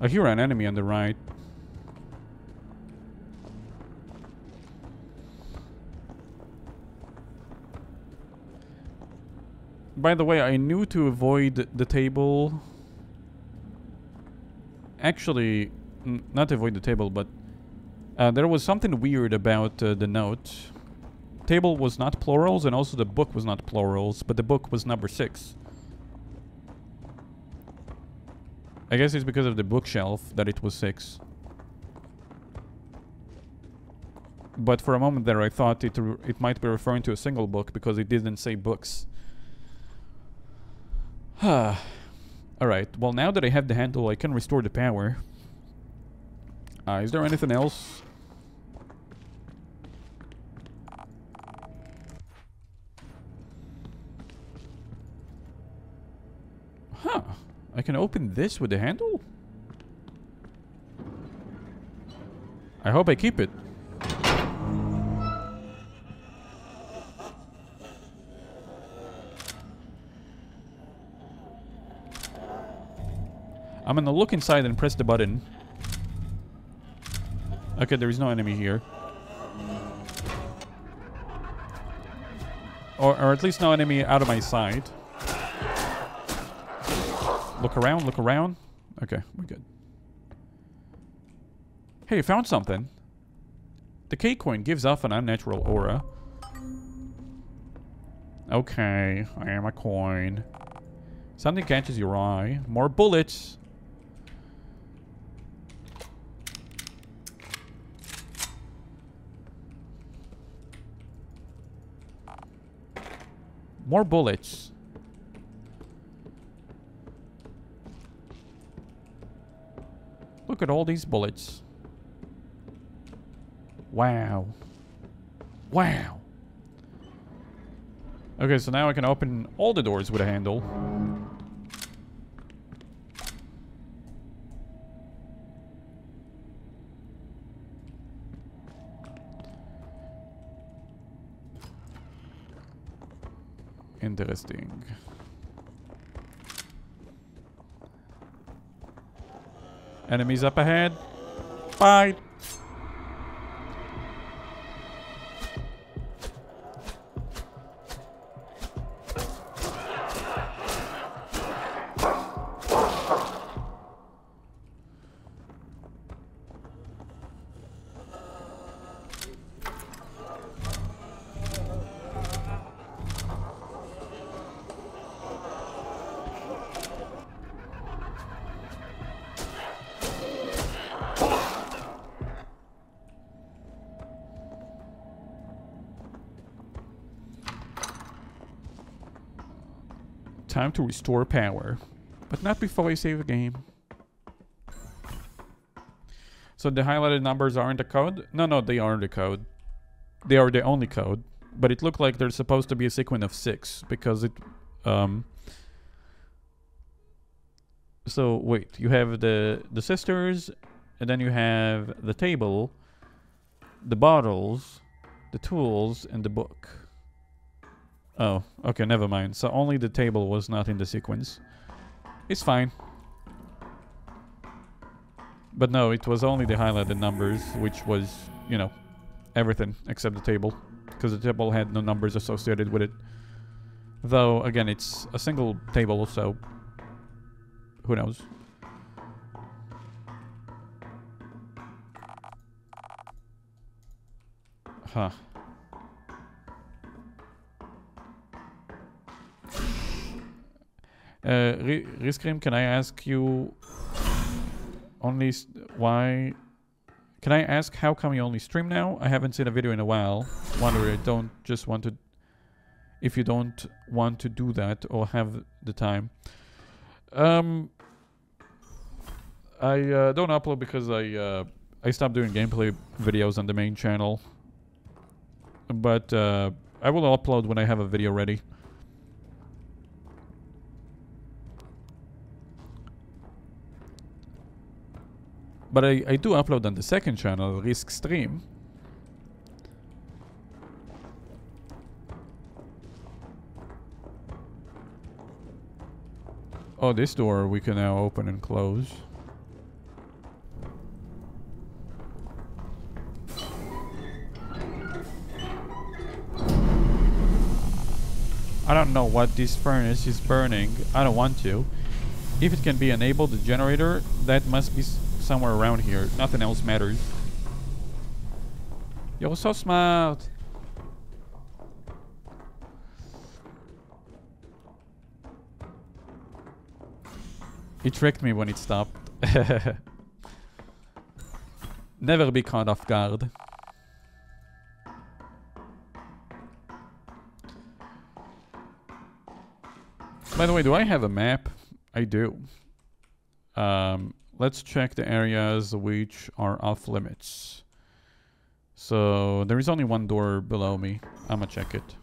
I hear an enemy on the right. By the way, I knew to avoid the table. Actually, not to avoid the table, but uh, there was something weird about uh, the note. Table was not plurals, and also the book was not plurals, but the book was number six. I guess it's because of the bookshelf that it was six. But for a moment there, I thought it it might be referring to a single book because it didn't say books. Alright, well now that I have the handle, I can restore the power. Uh, is there anything else? Huh. I can open this with the handle? I hope I keep it. I'm gonna look inside and press the button. Okay, there is no enemy here. Or, or at least no enemy out of my sight. Look around, look around. Okay, we're good. Hey, found something. The key coin gives off an unnatural aura. Okay, I am a coin. Something catches your eye. More bullets. More bullets. Look at all these bullets. Wow. Wow. Okay, so now I can open all the doors with a handle. Interesting. Enemies up ahead. Fight! Time to restore power. But not before I save the game. So the highlighted numbers aren't the code? No, no, they are the code. They are the only code. But it looked like there's supposed to be a sequence of six because it... Um, so wait, you have the the sisters, and then you have the table, the bottles, the tools, and the book. Oh, okay, never mind. So only the table was not in the sequence. It's fine. But no, it was only the highlighted numbers, which was, you know, everything except the table. Because the table had no numbers associated with it. Though, again, it's a single table, so who knows. Huh. Uh, RiskRim, can I ask you only why? Can I ask how come you only stream now? I haven't seen a video in a while. Wonder I don't just want to. If you don't want to do that or have the time, um, I uh, don't upload because I uh, I stopped doing gameplay videos on the main channel. But uh, I will upload when I have a video ready. But I, I do upload on the second channel, RiskStrim. Oh, this door we can now open and close. I don't know what this furnace is burning. I don't want to. If it can be enabled the generator, that must be somewhere around here. Nothing else matters. You're so smart. He tricked me when it stopped. Never be caught off guard. By the way, do I have a map? I do. Um, let's check the areas which are off limits. So there is only one door below me. I'ma check it.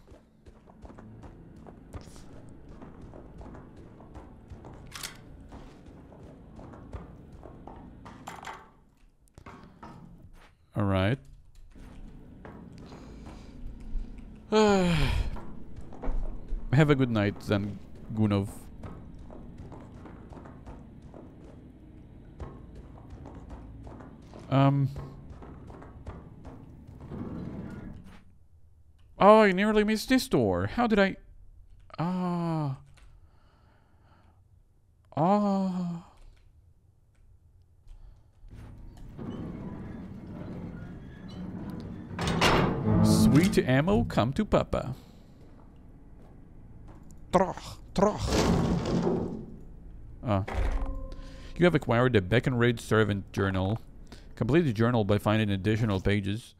Alright. Have a good night then, Gunov. Um... Oh, I nearly missed this door. How did I... Ah... Ah... Sweet ammo, come to Papa. Troch, troch. Ah. You have acquired the Breckenridge Servant Journal. Complete the journal by finding additional pages.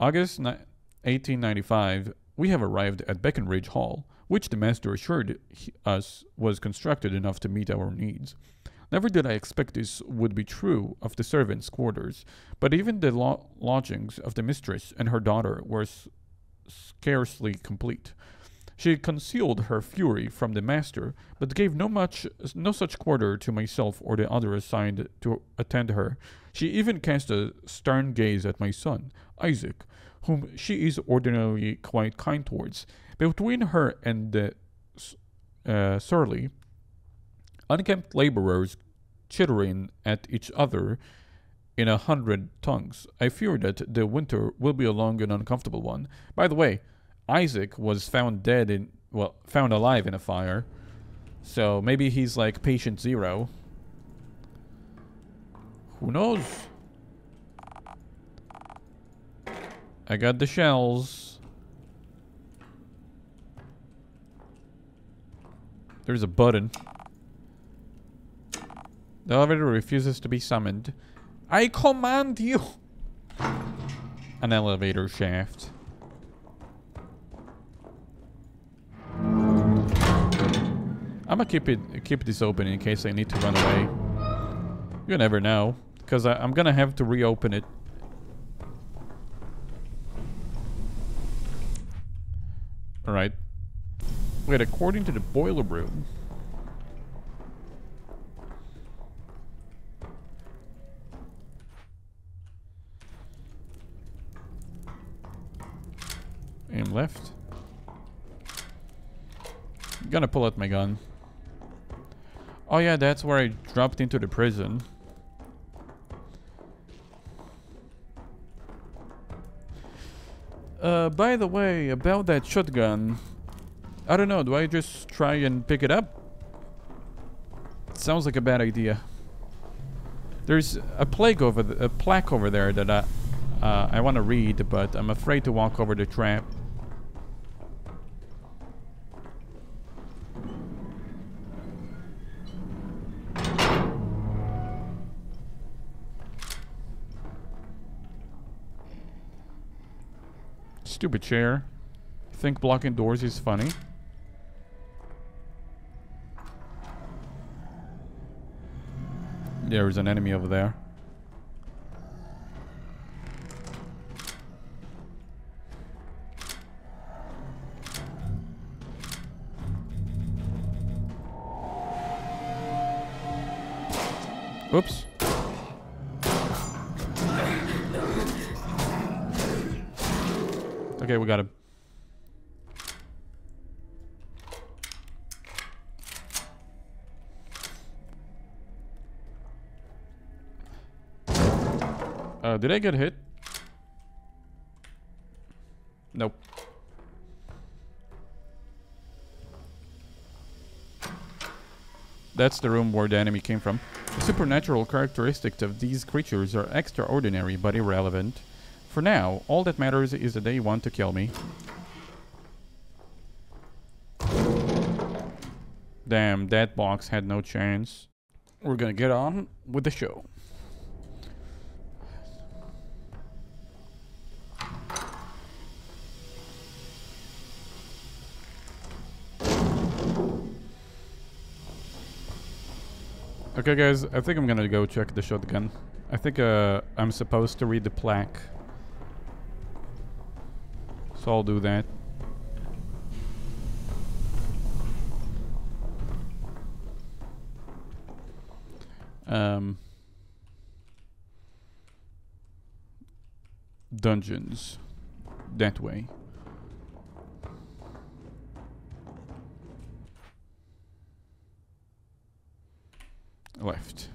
August 1895, we have arrived at Breckenridge Hall, which the master assured us was constructed enough to meet our needs. Never did I expect this would be true of the servants' quarters, but even the lo lodgings of the mistress and her daughter were scarcely complete. She concealed her fury from the master, but gave no much no such quarter to myself or the other assigned to attend her. She even cast a stern gaze at my son, Isaac, whom she is ordinarily quite kind towards. Between her and the uh, surly, unkempt laborers chittering at each other in a hundred tongues. I fear that the winter will be a long and uncomfortable one. By the way, Isaac was found dead in, well, found alive in a fire. So maybe he's like patient zero. Who knows? I got the shells. There's a button. The elevator refuses to be summoned. I command you! An elevator shaft. I'm gonna keep it keep this open in case I need to run away. You never know, because I'm gonna have to reopen it. Alright. Wait, according to the boiler room, Aim left. I'm gonna pull out my gun. Oh yeah, that's where I dropped into the prison. Uh, by the way, about that shotgun. I don't know, do I just try and pick it up? sounds like a bad idea. There's a plague over the, a plaque over there that I, uh, I want to read, but I'm afraid to walk over the trap. Stupid chair. Think blocking doors is funny. There's an enemy over there. Oops. Okay, we got him. Uh, did I get hit? Nope. That's the room where the enemy came from. The supernatural characteristics of these creatures are extraordinary but irrelevant. For now, all that matters is that they want to kill me. Damn, that box had no chance. We're gonna get on with the show. Okay guys, I think I'm gonna go check the shotgun. I think uh, I'm supposed to read the plaque. So I'll do that. Um, dungeons. That way. Left.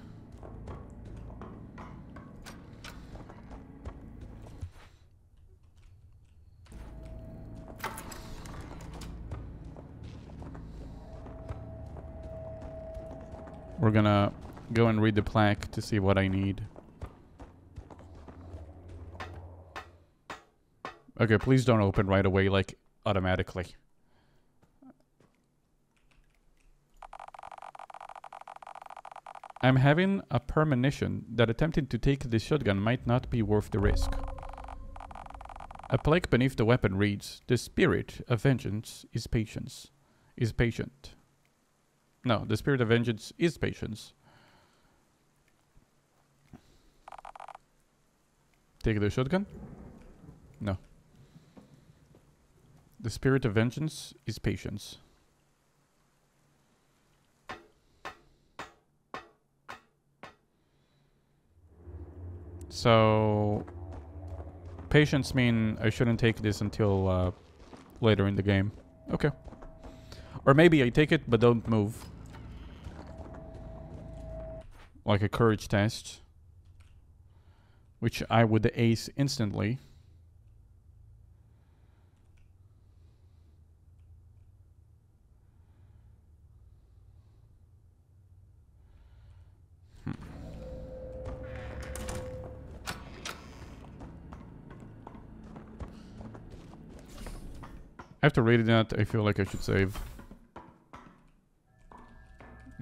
We're gonna go and read the plaque to see what I need. Okay, please don't open right away, like, automatically. I'm having a premonition that attempting to take this shotgun might not be worth the risk. A plaque beneath the weapon reads, The spirit of vengeance is patience. Is patient. No, the spirit of vengeance is patience. Take the shotgun? No. The spirit of vengeance is patience. So patience mean I shouldn't take this until uh, later in the game. Okay. Or maybe I take it but don't move. Like a courage test. Which I would ace instantly. After reading that, I feel like I should save.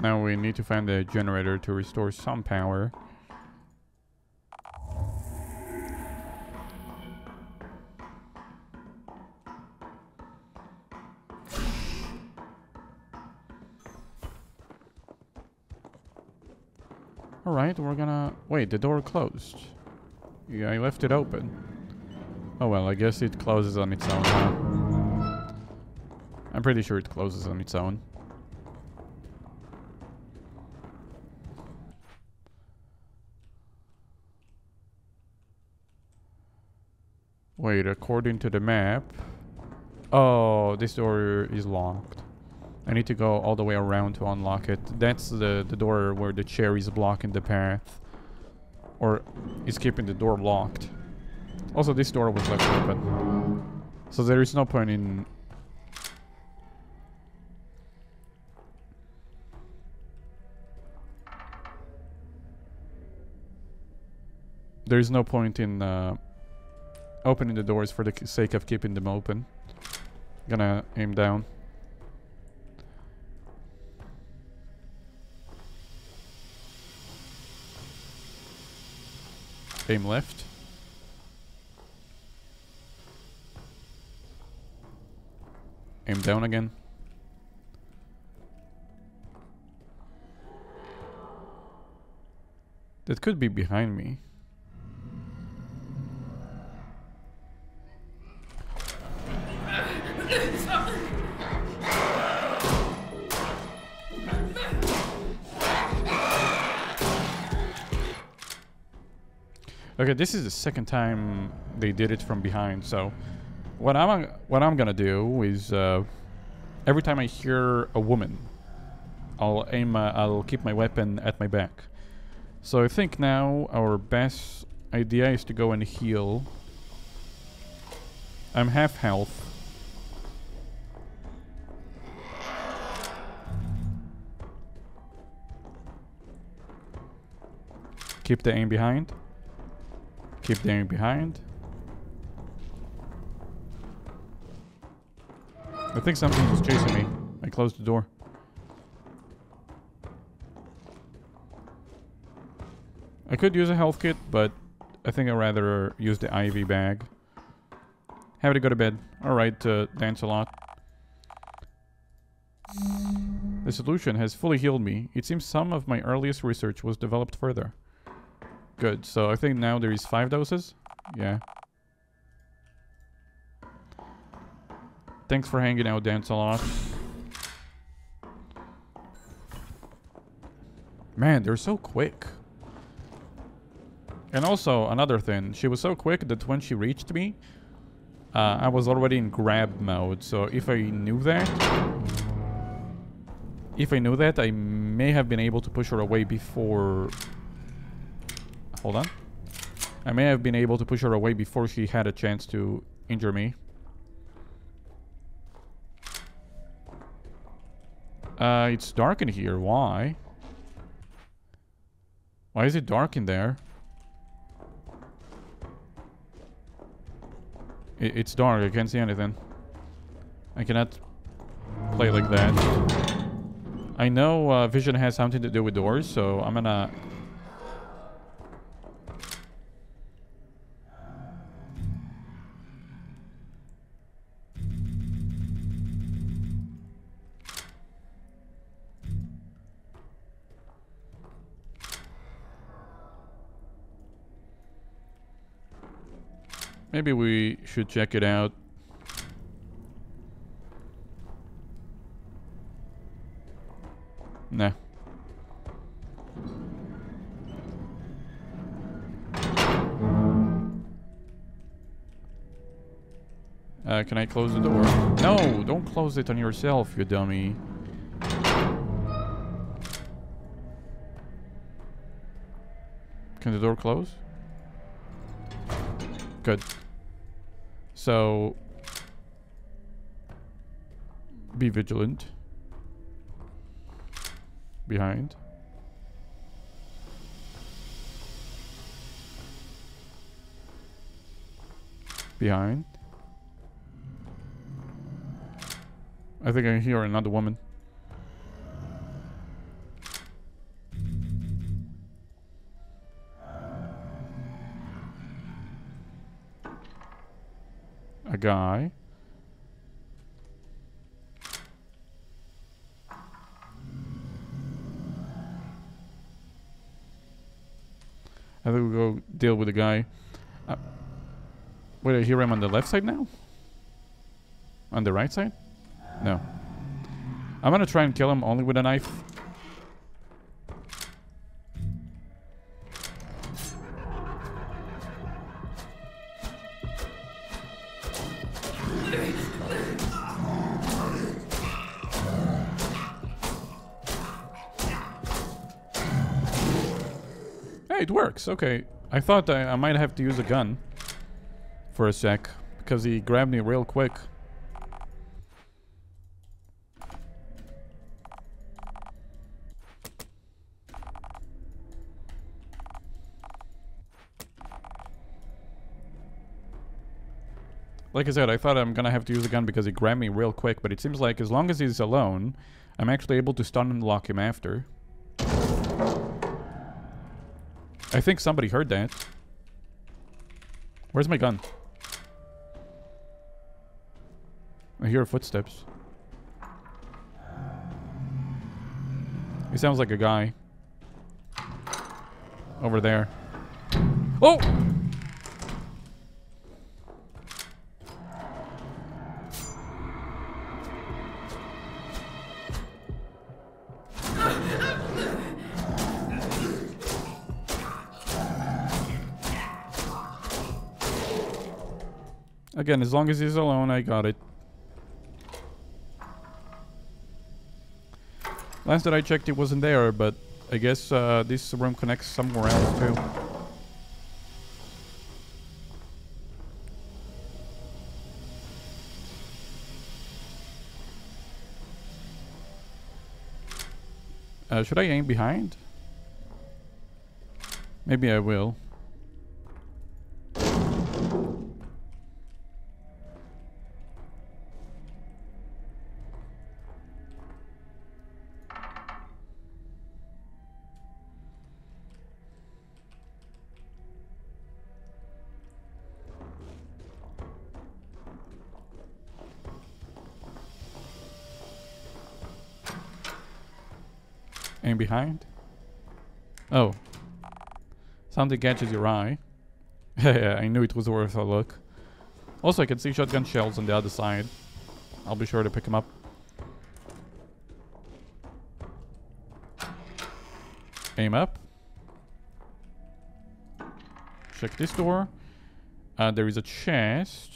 Now we need to find the generator to restore some power. Alright, we're gonna... Wait, the door closed. Yeah, I left it open. Oh well, I guess it closes on its own, huh? I'm pretty sure it closes on its own. Wait, according to the map... Oh, this door is locked. I need to go all the way around to unlock it. That's the, the door where the chair is blocking the path. Or is keeping the door locked. Also, this door was left open. So there is no point in... There is no point in uh, opening the doors for the sake of keeping them open. Gonna aim down. Aim left. Aim down again. That could be behind me. Okay, this is the second time they did it from behind, so what I'm what I'm gonna do is uh, every time I hear a woman, I'll aim. Uh, I'll keep my weapon at my back. So I think now our best idea is to go and heal. I'm half health. Keep the aim behind. Keep the aim behind. I think something was chasing me. I closed the door. I could use a health kit, but I think I'd rather use the IV bag. Have to go to bed. Alright, uh, dance a lot. The solution has fully healed me. It seems some of my earliest research was developed further. Good, so I think now there is five doses? Yeah. Thanks for hanging out, Dance a lot. Man, they're so quick. And also, another thing, she was so quick that when she reached me, uh, I was already in grab mode. So if I knew that, if I knew that, I may have been able to push her away before... Hold on. I may have been able to push her away before she had a chance to injure me. Uh, it's dark in here. Why? Why is it dark in there? It, it's dark. I can't see anything. I cannot play like that. I know uh, vision has something to do with doors, so I'm gonna... Maybe we should check it out. Nah. Uh, can I close the door? No, don't close it on yourself, you dummy. Can the door close? Good. So... Be vigilant behind. Behind. I think I hear another woman. Guy. I think we'll go deal with the guy. Uh, wait, I hear him on the left side now? On the right side? No. I'm gonna try and kill him only with a knife. Works. Okay. I thought I, I might have to use a gun for a sec because he grabbed me real quick. Like I said, I thought I'm gonna have to use a gun because he grabbed me real quick, but it seems like as long as he's alone, I'm actually able to stun and lock him after. I think somebody heard that. Where's my gun? I hear footsteps. He sounds like a guy. Over there. Oh! Again, as long as he's alone, I got it. Last that I checked, it wasn't there, but I guess uh, this room connects somewhere else too. Uh, should I aim behind? Maybe I will. Oh. Something catches your eye. yeah, I knew it was worth a look. Also, I can see shotgun shells on the other side. I'll be sure to pick them up. Aim up. Check this door. Uh, there is a chest.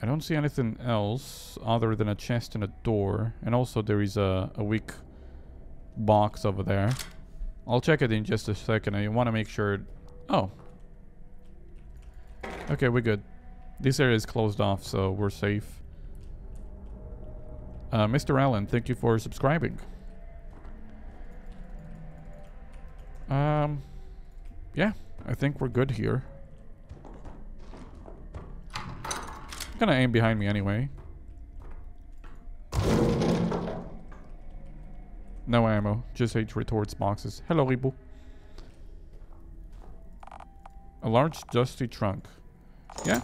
I don't see anything else other than a chest and a door. And also there is a, a weak box over there. I'll check it in just a second. I want to make sure... Oh. Okay, we're good. This area is closed off, so we're safe. Uh, Mr. Allen, thank you for subscribing. Um, yeah, I think we're good here. I'm gonna aim behind me anyway. No ammo, just H retorts boxes. Hello, Ribu. A large dusty trunk. Yeah.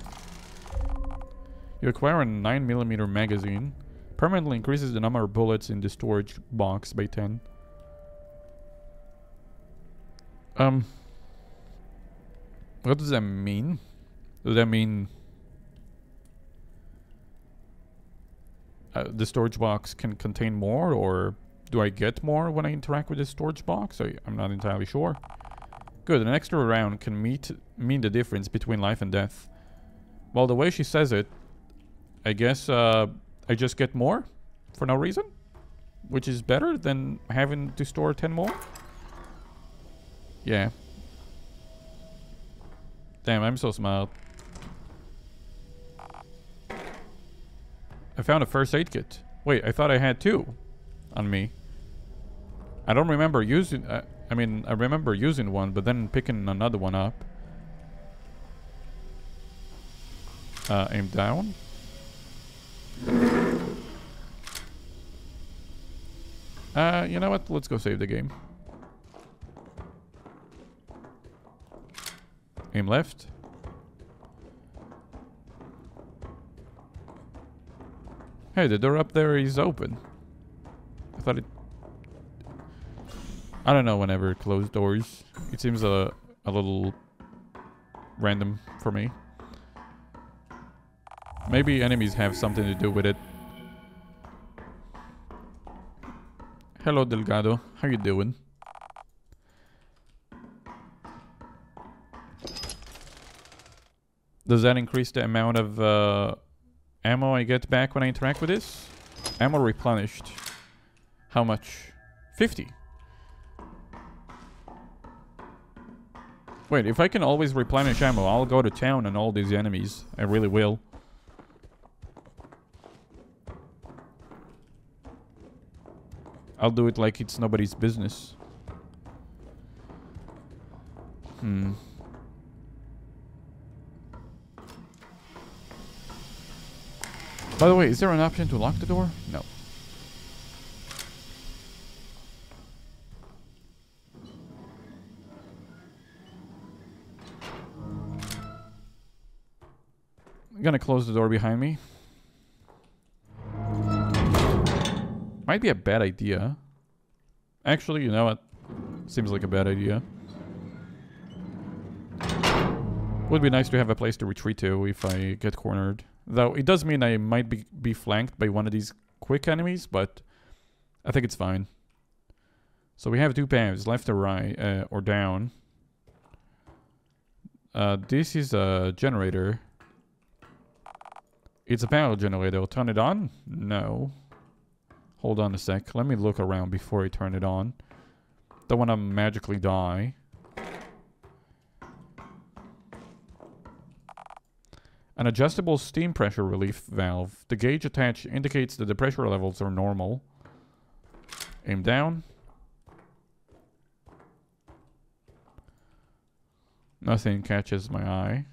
You acquire a 9mm magazine. Permanently increases the number of bullets in the storage box by 10. Um. What does that mean? Does that mean... Uh, the storage box can contain more, or do I get more when I interact with this storage box? I, I'm not entirely sure. Good, an extra round can meet, mean the difference between life and death. Well, the way she says it, I guess uh, I just get more for no reason? Which is better than having to store 10 more? Yeah. Damn, I'm so smart. I found a first aid kit. Wait, I thought I had two on me. I don't remember using... Uh, I mean, I remember using one, but then picking another one up. Uh, aim down. Uh, you know what? Let's go save the game. Aim left. Hey, the door up there is open. I thought it I don't know whenever closed doors. It seems a, a little random for me. Maybe enemies have something to do with it. Hello, Delgado. How you doing? Does that increase the amount of uh, ammo I get back when I interact with this? Ammo replenished. How much? 50. Wait, if I can always replenish ammo, I'll go to town on all these enemies. I really will. I'll do it like it's nobody's business. Hmm. By the way, is there an option to lock the door? No. Gonna close the door behind me. Might be a bad idea. Actually, you know what? Seems like a bad idea. Would be nice to have a place to retreat to if I get cornered. Though it does mean I might be, be flanked by one of these quick enemies, but I think it's fine. So we have two paths, left or right, uh, or down. Uh, this is a generator. It's a power generator. Turn it on? No. Hold on a sec. Let me look around before I turn it on. Don't want to magically die. An adjustable steam pressure relief valve. The gauge attached indicates that the pressure levels are normal. Aim down. Nothing catches my eye.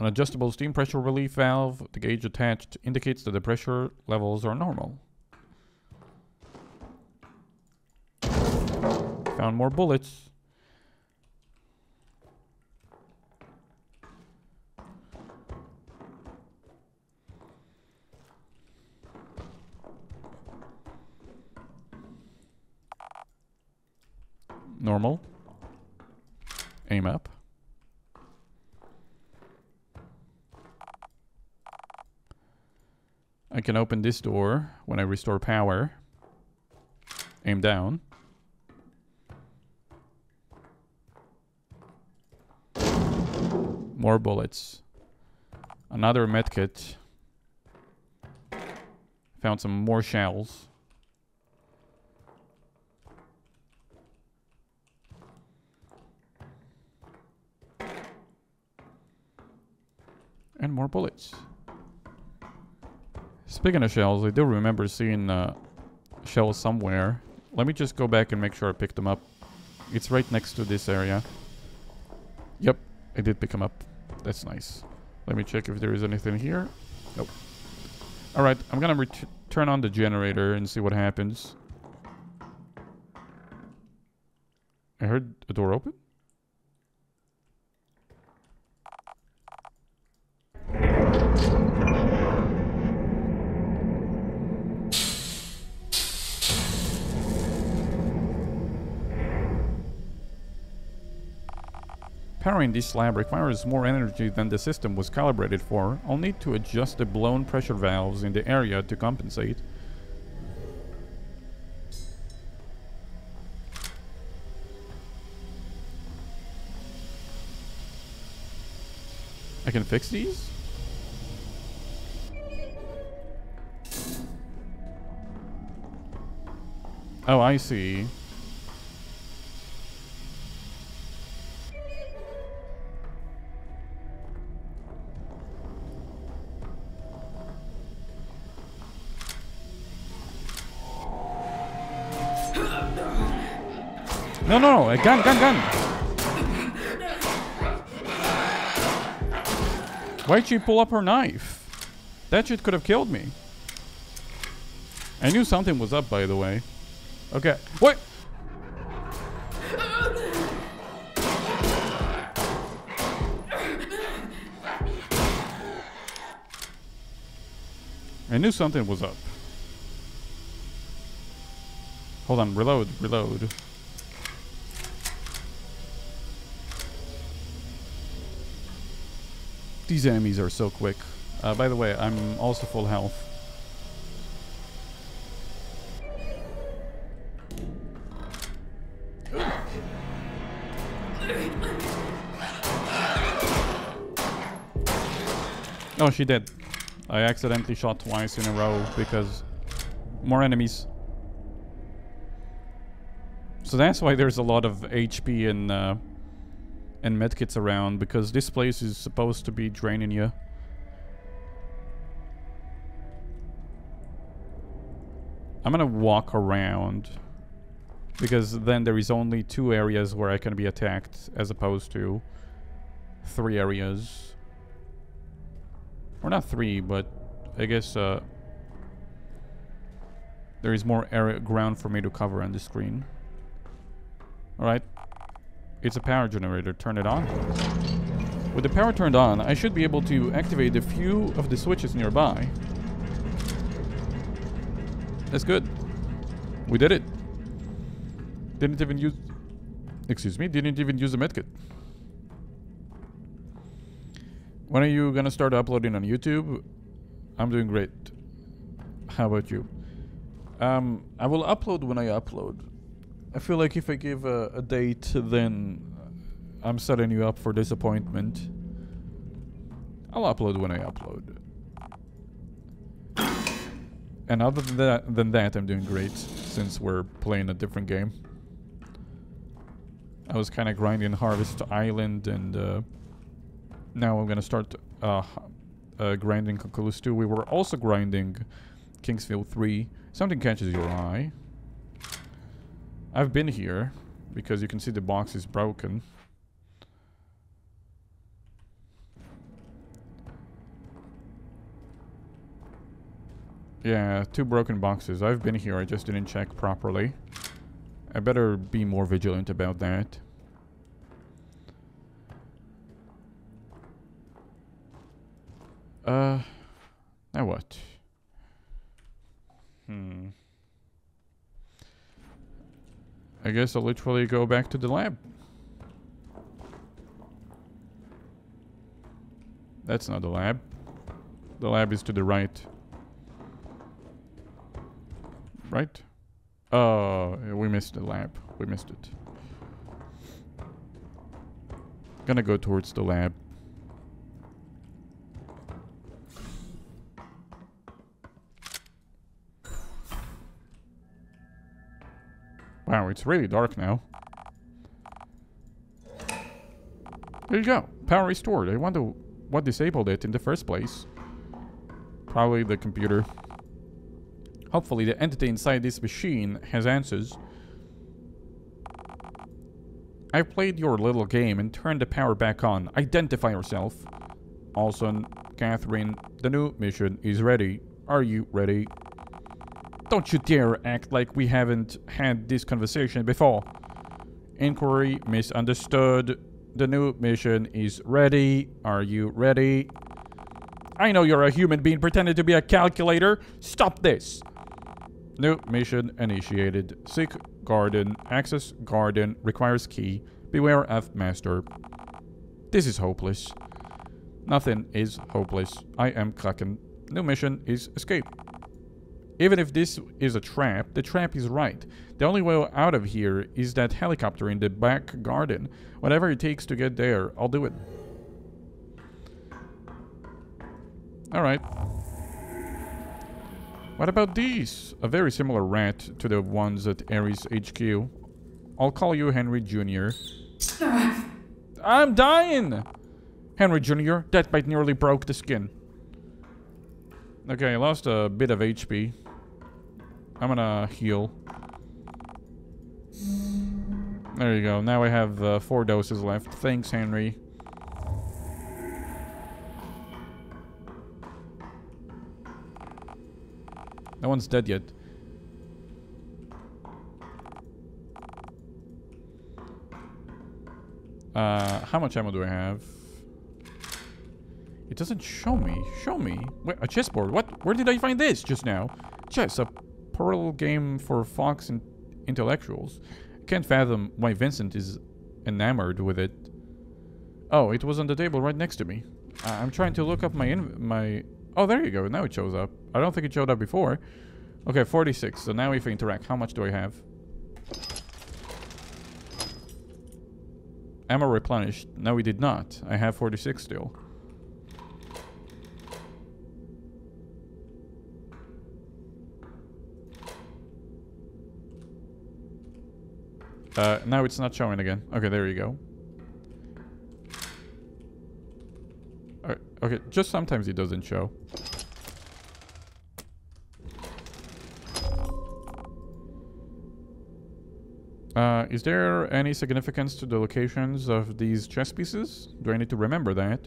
An adjustable steam pressure relief valve, the gauge attached indicates that the pressure levels are normal. Found more bullets. Normal. Aim up. I can open this door when I restore power. Aim down. More bullets. Another medkit. Found some more shells. And more bullets. Speaking of shells, I do remember seeing uh, shells somewhere. Let me just go back and make sure I picked them up. It's right next to this area. Yep, I did pick them up. That's nice. Let me check if there is anything here. Nope. Alright, I'm gonna turn on the generator and see what happens. I heard a door open? Powering this lab requires more energy than the system was calibrated for. I'll need to adjust the blown pressure valves in the area to compensate. I can fix these? Oh, I see. No, no. A gun, gun, gun. Why'd she pull up her knife? That shit could have killed me. I knew something was up, by the way. Okay. What? I knew something was up. Hold on, reload, reload. These enemies are so quick. Uh, by the way, I'm also full health. Oh, she did. I accidentally shot twice in a row because more enemies. So that's why there's a lot of HP in uh, and medkits around because this place is supposed to be draining you. I'm gonna walk around because then there is only two areas where I can be attacked as opposed to three areas. Or not three, but I guess uh, there is more area ground for me to cover on the screen. Alright, it's a power generator. Turn it on. With the power turned on, I should be able to activate a few of the switches nearby. That's good. We did it. Didn't even use... Excuse me, didn't even use the medkit. When are you gonna start uploading on YouTube? I'm doing great. How about you? Um, I will upload when I upload. I feel like if I give a, a date, then I'm setting you up for disappointment. I'll upload when I upload. And other than that, than that, I'm doing great, since we're playing a different game. I was kind of grinding Harvest Island, and uh, now I'm gonna start uh, uh, grinding Calculus 2, we were also grinding King's Field 3. Something catches your eye. I've been here because you can see the box is broken. Yeah, two broken boxes. I've been here, I just didn't check properly. I better be more vigilant about that. Uh, now what? Hmm. I guess I'll literally go back to the lab. That's not the lab. The lab is to the right. Right? Oh, we missed the lab. We missed it. Gonna go towards the lab. Wow, it's really dark now. There you go. Power restored. I wonder what disabled it in the first place. Probably the computer. Hopefully the entity inside this machine has answers. I've played your little game and turned the power back on. Identify yourself. Also, Catherine, the new mission is ready. Are you ready? Don't you dare act like we haven't had this conversation before. Inquiry misunderstood. The new mission is ready. Are you ready? I know you're a human being pretending to be a calculator. Stop this. New mission initiated. Seek garden. Access garden. Requires key. Beware of master. This is hopeless. Nothing is hopeless. I am Kraken. New mission is escape. Even if this is a trap, the trap is right. The only way out of here is that helicopter in the back garden. Whatever it takes to get there, I'll do it. Alright. What about these? A very similar rat to the ones at Ares HQ. I'll call you Henry Jr. I'm dying! Henry Jr., that bite nearly broke the skin. Okay, I lost a bit of HP. I'm gonna heal. There you go. Now I have uh, four doses left. Thanks, Henry. No one's dead yet. Uh, how much ammo do I have? It doesn't show me. Show me. Wait, a chessboard. What? Where did I find this just now? Chess, a pearl game for Fox and intellectuals. Can't fathom why Vincent is enamored with it. Oh, it was on the table right next to me. I'm trying to look up my my. Oh, there you go. Now it shows up. I don't think it showed up before. Okay, 46. So now if I interact, how much do I have? Ammo replenished. No, we did not. I have 46 still. Uh, now it's not showing again. Okay, there you go. Uh, okay, just sometimes it doesn't show. Uh, is there any significance to the locations of these chess pieces? Do I need to remember that?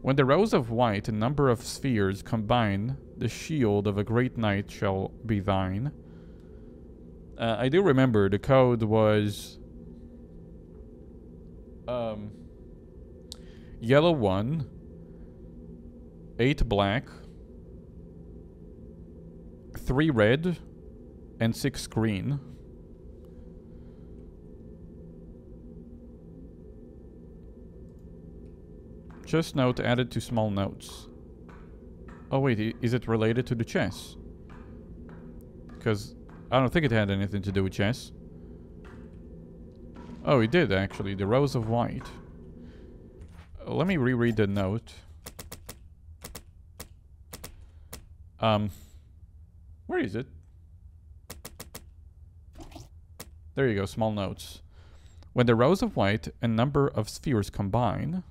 When the rows of white and number of spheres combine, the shield of a great knight shall be thine. Uh, I do remember the code was um, yellow one, eight black, three red, and six green. Just note added to small notes. Oh wait, is it related to the chess? Because I don't think it had anything to do with chess. Oh, it did actually. The Rows of White. Uh, let me reread the note. Um, where is it? There you go, small notes. When the rows of white and number of spheres combine,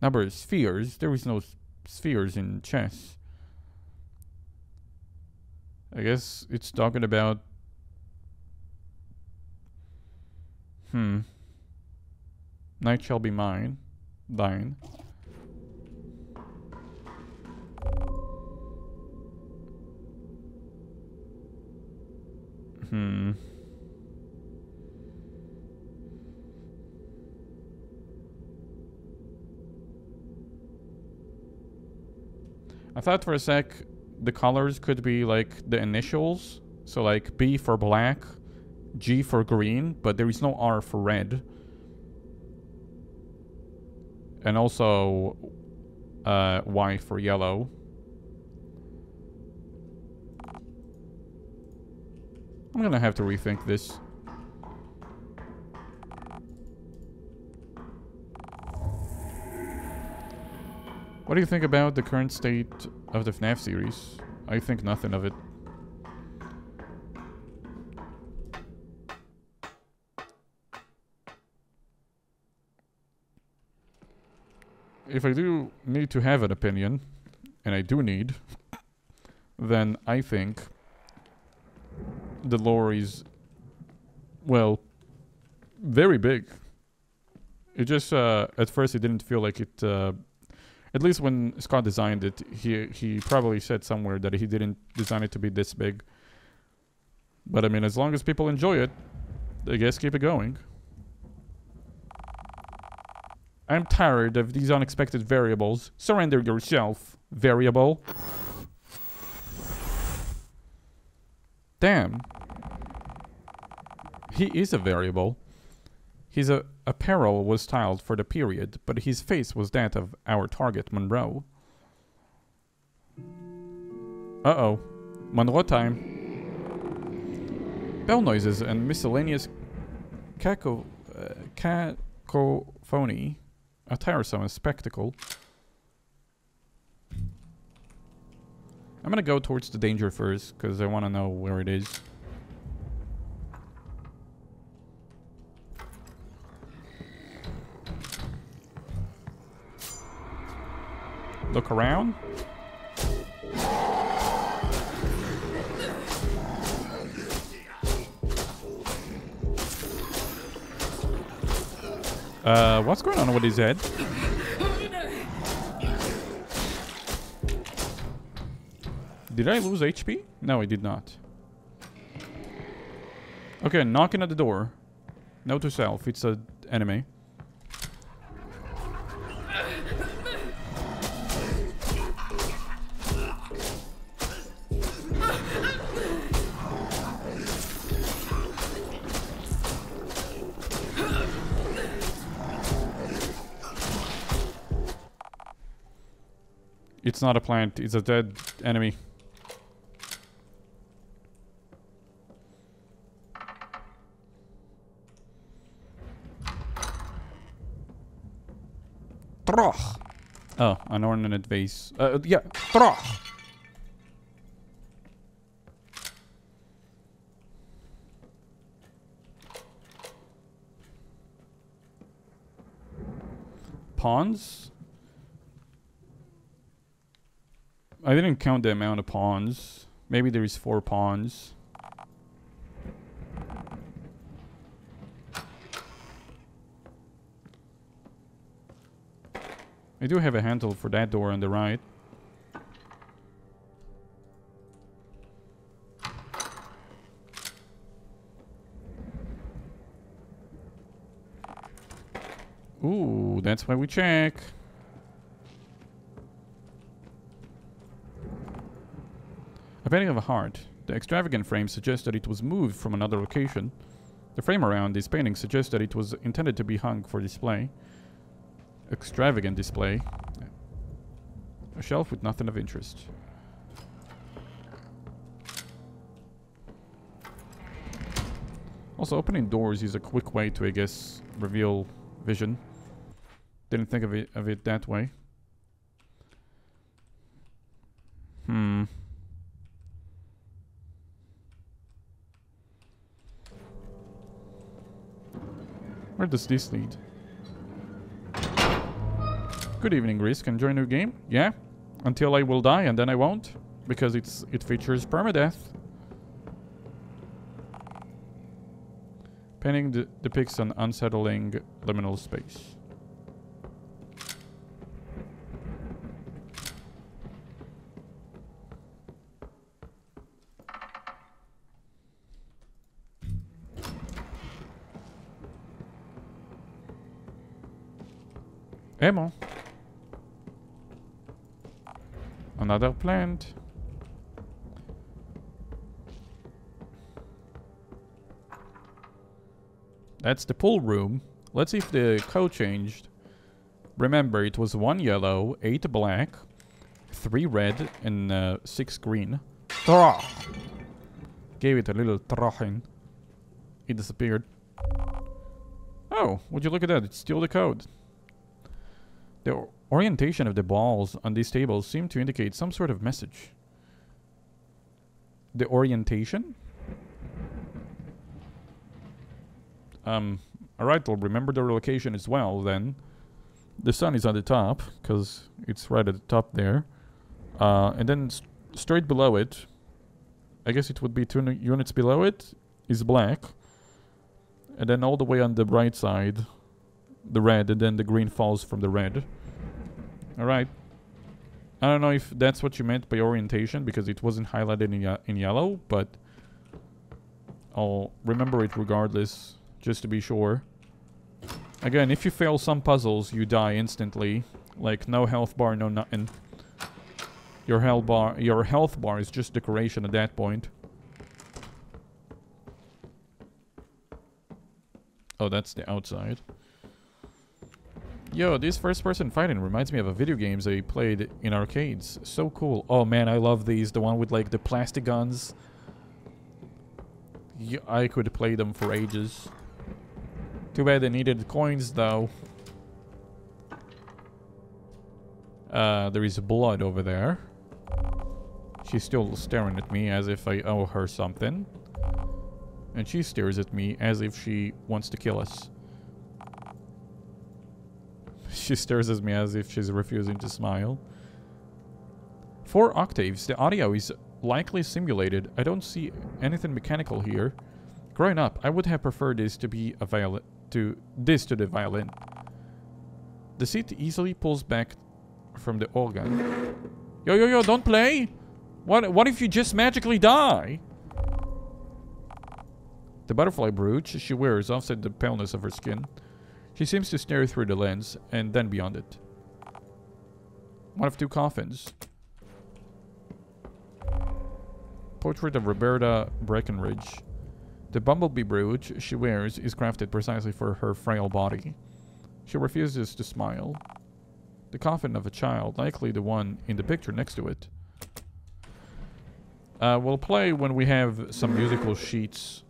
Number of spheres. There is no spheres in chess. I guess it's talking about. Hmm. Knight shall be mine. Thine. Hmm. I thought for a sec the colors could be like the initials. So like B for black, G for green, but there is no R for red. And also uh, Y for yellow. I'm gonna have to rethink this. What do you think about the current state of the FNAF series? I think nothing of it. If I do need to have an opinion, and I do need, then I think the lore is, well, very big. It just, uh, at first it didn't feel like it, uh, at least when Scott designed it, he he probably said somewhere that he didn't design it to be this big. But I mean, as long as people enjoy it, I guess keep it going. I'm tired of these unexpected variables. Surrender yourself, variable. Damn. He is a variable. He's uh, apparel was styled for the period, but his face was that of our target, Monroe. Uh-oh. Monroe time. Bell noises and miscellaneous caco uh, cacophony. A tiresome spectacle. I'm gonna go towards the danger first, because I want to know where it is. Look around. Uh, what's going on with his head? Did I lose HP? No, I did not. Okay, knocking at the door. Note to self, it's an enemy. It's not a plant, it's a dead enemy. Troch. Oh, an ornament vase. Uh, yeah, Troch. Pawns? I didn't count the amount of pawns. Maybe there is four pawns. I do have a handle for that door on the right. Ooh, that's why we check. A painting of a heart. The extravagant frame suggests that it was moved from another location. The frame around this painting suggests that it was intended to be hung for display extravagant display. A shelf with nothing of interest. Also, opening doors is a quick way to, I guess, reveal vision. Didn't think of it of it that way. Hmm. Where does this lead? Good evening. Can join a game? Yeah. Until I will die, and then I won't. Because it's it features permadeath. Painting de depicts an unsettling liminal space. Ammo. Another plant. That's the pool room. Let's see if the code changed. Remember, it was one yellow, eight black, three red, and uh, six green. Trah! Gave it a little trahin. It disappeared. Oh, would you look at that? It's still the code. The orientation of the balls on these tables seem to indicate some sort of message. The orientation? Um, alright, we'll remember the location as well then. The sun is on the top, because it's right at the top there. Uh, and then straight below it, I guess it would be two units below it, is black. And then all the way on the right side, the red, and then the green falls from the red. Alright. I don't know if that's what you meant by orientation, because it wasn't highlighted in, in yellow, but I'll remember it regardless just to be sure. Again, if you fail some puzzles, you die instantly. Like, no health bar, no nothing. Your health bar, your health bar is just decoration at that point. Oh, that's the outside. Yo, this first-person fighting reminds me of a video games I played in arcades. So cool. Oh man, I love these. The one with like the plastic guns. Yeah, I could play them for ages. Too bad they needed coins, though. Uh, there is blood over there. She's still staring at me as if I owe her something. And she stares at me as if she wants to kill us. She stares at me as if she's refusing to smile. Four octaves. The audio is likely simulated. I don't see anything mechanical here. Growing up, I would have preferred this to be a violin to this to the violin. The seat easily pulls back from the organ. Yo, yo, yo, don't play! What, what if you just magically die? The butterfly brooch she wears offset the paleness of her skin. She seems to stare through the lens, and then beyond it. One of two coffins. Portrait of Roberta Breckenridge. The bumblebee brooch she wears is crafted precisely for her frail body. She refuses to smile. The coffin of a child, likely the one in the picture next to it. Uh, we'll play when we have some musical sheets.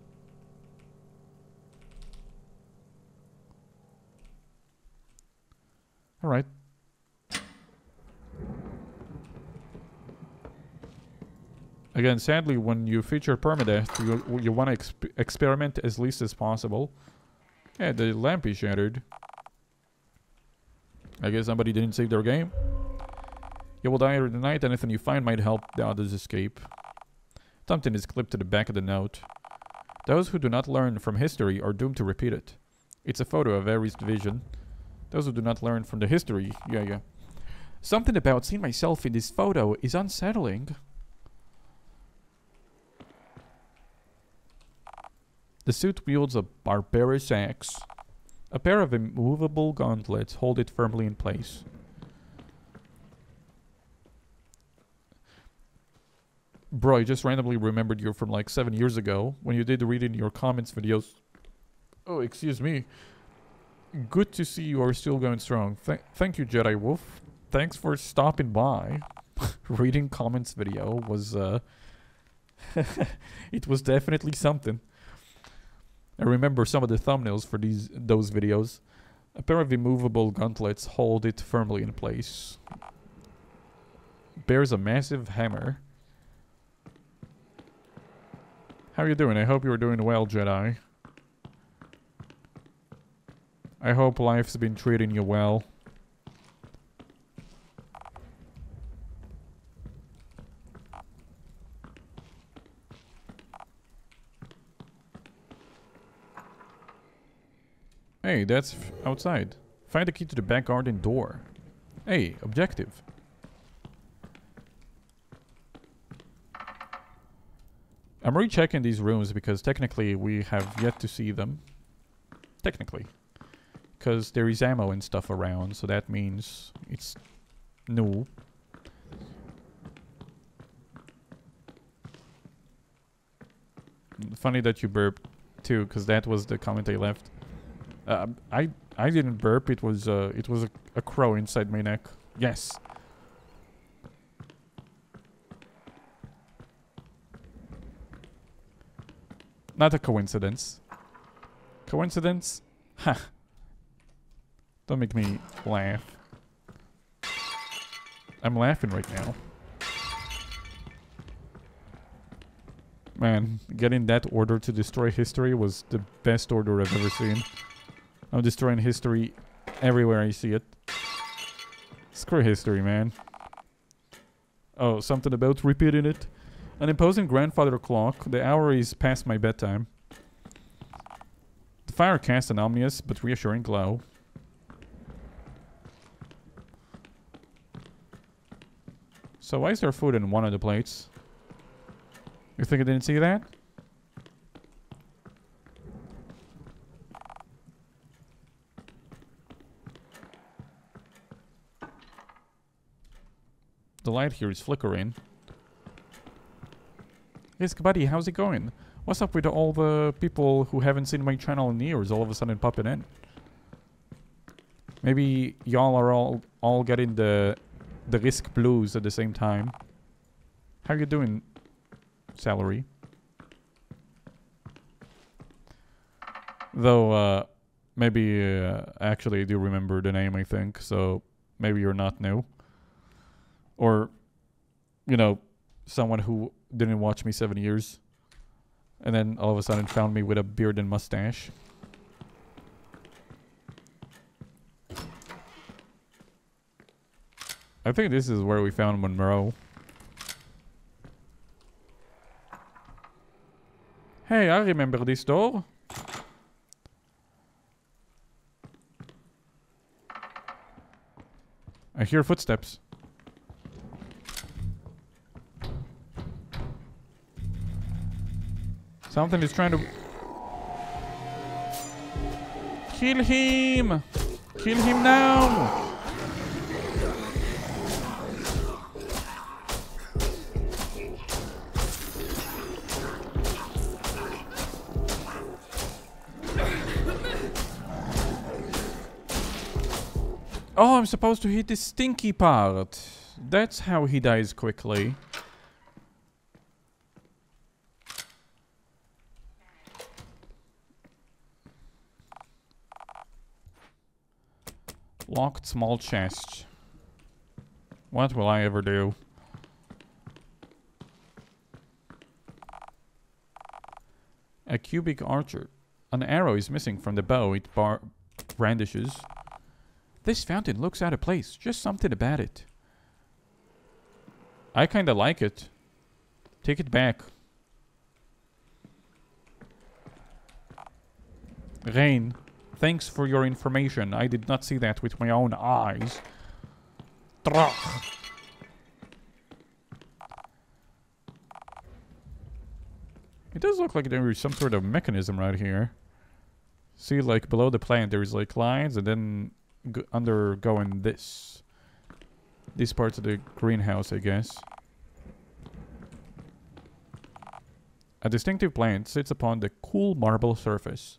Alright. Again, sadly, when you feature permadeath, you, you want to exp experiment as least as possible. Yeah, the lamp is shattered. I guess somebody didn't save their game. You will die tonight. Anything you find might help the others escape. Something is clipped to the back of the note. Those who do not learn from history are doomed to repeat it. It's a photo of Ares division. Those who do not learn from the history, yeah, yeah. Something about seeing myself in this photo is unsettling. The suit wields a barbarous axe. A pair of immovable gauntlets hold it firmly in place. Bro, I just randomly remembered you from like seven years ago when you did read in your comments videos. Oh, excuse me. Good to see you are still going strong. Th thank you, Jedi Wolf. Thanks for stopping by. Reading comments video was, uh... it was definitely something. I remember some of the thumbnails for these those videos. A pair of immovable gauntlets hold it firmly in place. Bears a massive hammer. How are you doing? I hope you're doing well, Jedi. I hope life's been treating you well. Hey, that's outside. Find the key to the back garden door. Hey, objective. I'm rechecking these rooms because technically we have yet to see them. Technically. Because there is ammo and stuff around, so that means it's new. Funny that you burped too, because that was the comment I left. Uh, I I didn't burp. It was uh it was a, a crow inside my neck. Yes. Not a coincidence. Coincidence? Ha. Don't make me laugh. I'm laughing right now. Man, getting that order to destroy history was the best order I've ever seen. I'm destroying history everywhere I see it. Screw history, man. Oh, something about repeating it? An imposing grandfather clock. The hour is past my bedtime. The fire casts an ominous but reassuring glow. So why is there food in one of the plates? You think I didn't see that? The light here is flickering. Yes, buddy, how's it going? What's up with all the people who haven't seen my channel in years all of a sudden popping in? Maybe y'all are all all getting the the risk blues at the same time. How are you doing, salary? Though, uh, maybe uh, actually I do remember the name, I think, so maybe you're not new. Or, you know, someone who didn't watch me seven years and then all of a sudden found me with a beard and mustache. I think this is where we found Monroe. Hey, I remember this door. I hear footsteps. Something is trying to... Kill him! Kill him now! Oh, I'm supposed to hit the stinky part. That's how he dies quickly. Locked small chest. What will I ever do? A cubic archer. An arrow is missing from the bow it brandishes. This fountain looks out of place. Just something about it. I kinda like it. Take it back. Rain, thanks for your information. I did not see that with my own eyes. It does look like there is some sort of mechanism right here. See, like below the plant, there is like lines, and then undergoing this. This part of the greenhouse, I guess. A distinctive plant sits upon the cool marble surface.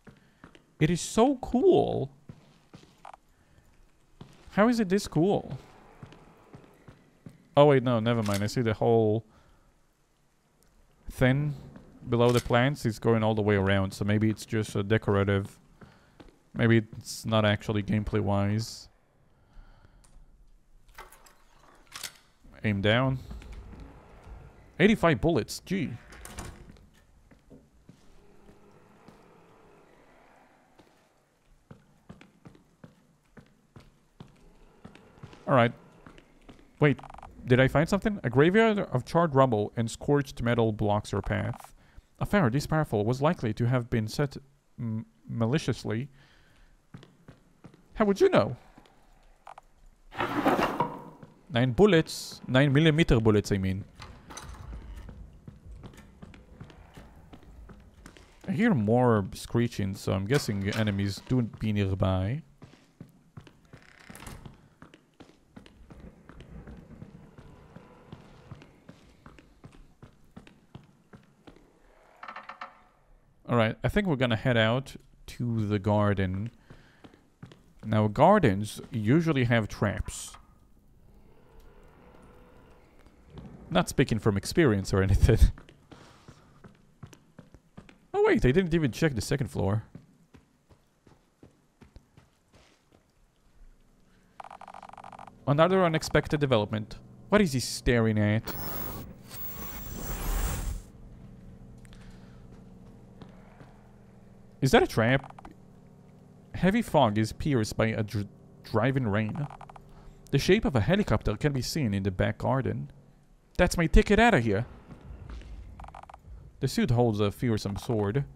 It is so cool. How is it this cool? Oh wait, no, never mind. I see the whole thing below the plants is going all the way around, so maybe it's just a decorative. Maybe it's not actually gameplay wise. Aim down. 85 bullets, gee. Alright. Wait, did I find something? A graveyard of charred rubble and scorched metal blocks your path. A fire this powerful was likely to have been set maliciously How would you know? Nine bullets. Nine millimeter bullets, I mean. I hear more screeching, so I'm guessing enemies do not be nearby. Alright, I think we're gonna head out to the garden. Now, gardens usually have traps. Not speaking from experience or anything. oh wait, I didn't even check the second floor. Another unexpected development. What is he staring at? Is that a trap? Heavy fog is pierced by a dr driving rain. The shape of a helicopter can be seen in the back garden. That's my ticket out of here. The suit holds a fearsome sword.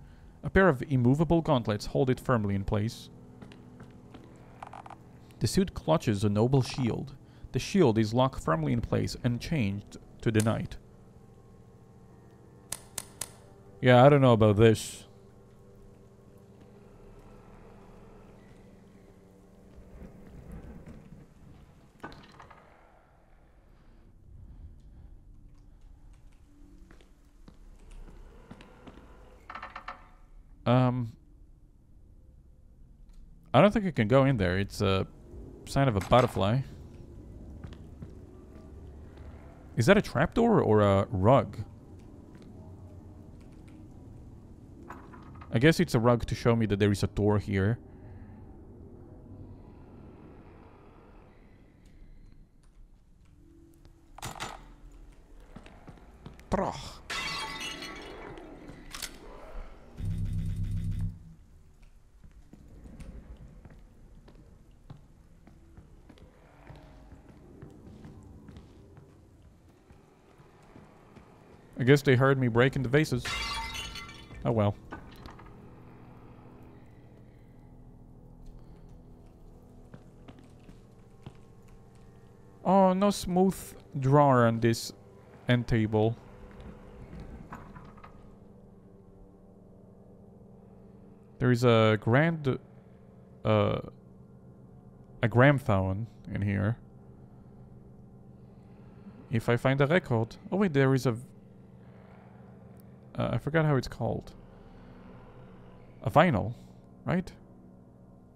A pair of immovable gauntlets hold it firmly in place. The suit clutches a noble shield. The shield is locked firmly in place and changed to the knight. Yeah, I don't know about this. Um, I don't think it can go in there. It's a sign of a butterfly. Is that a trapdoor or a rug? I guess it's a rug to show me that there is a door here. Trach. I guess they heard me breaking the vases. Oh well. Oh, no smooth drawer on this end table. There is a grand... Uh, a gramophone in here. If I find a record... Oh wait, there is a uh, I forgot how it's called. A vinyl, right?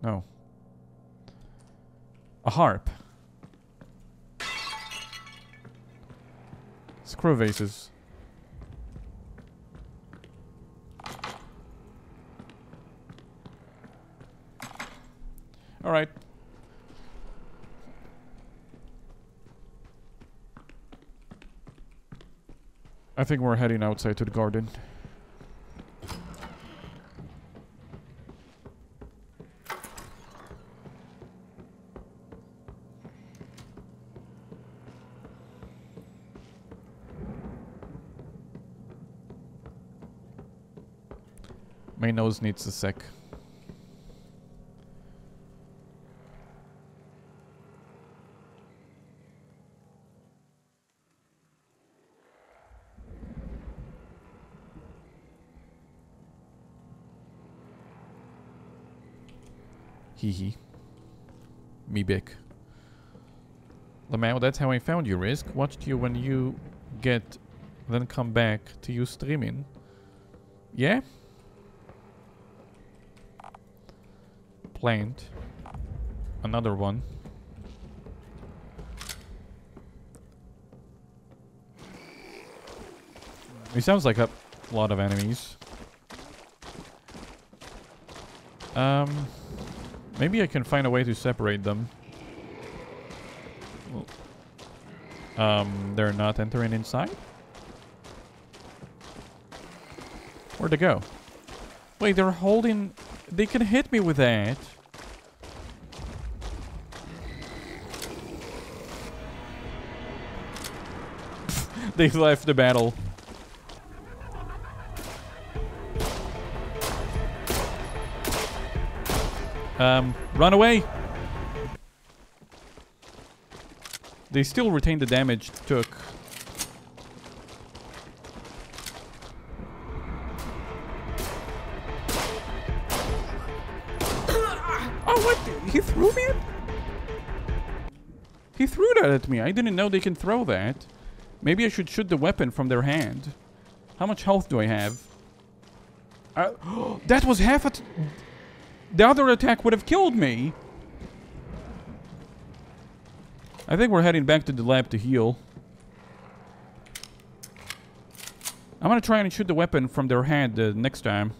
No. A harp. Screw vases. Alright. I think we're heading outside to the garden. My nose needs a sec. Hee hee. Me big. Lamau, that's how I found you, Risk. Watched you when you get, then come back to you streaming. Yeah? Plant. Another one. It sounds like a lot of enemies. Um... Maybe I can find a way to separate them. Um, they're not entering inside? Where'd they go? Wait, they're holding... They can hit me with that. they left the battle. Um, run away! They still retain the damage took. oh, what? He threw me? He threw that at me. I didn't know they can throw that. Maybe I should shoot the weapon from their hand. How much health do I have? Uh, that was half a the other attack would have killed me. I think we're heading back to the lab to heal. I'm gonna try and shoot the weapon from their hand uh, next time.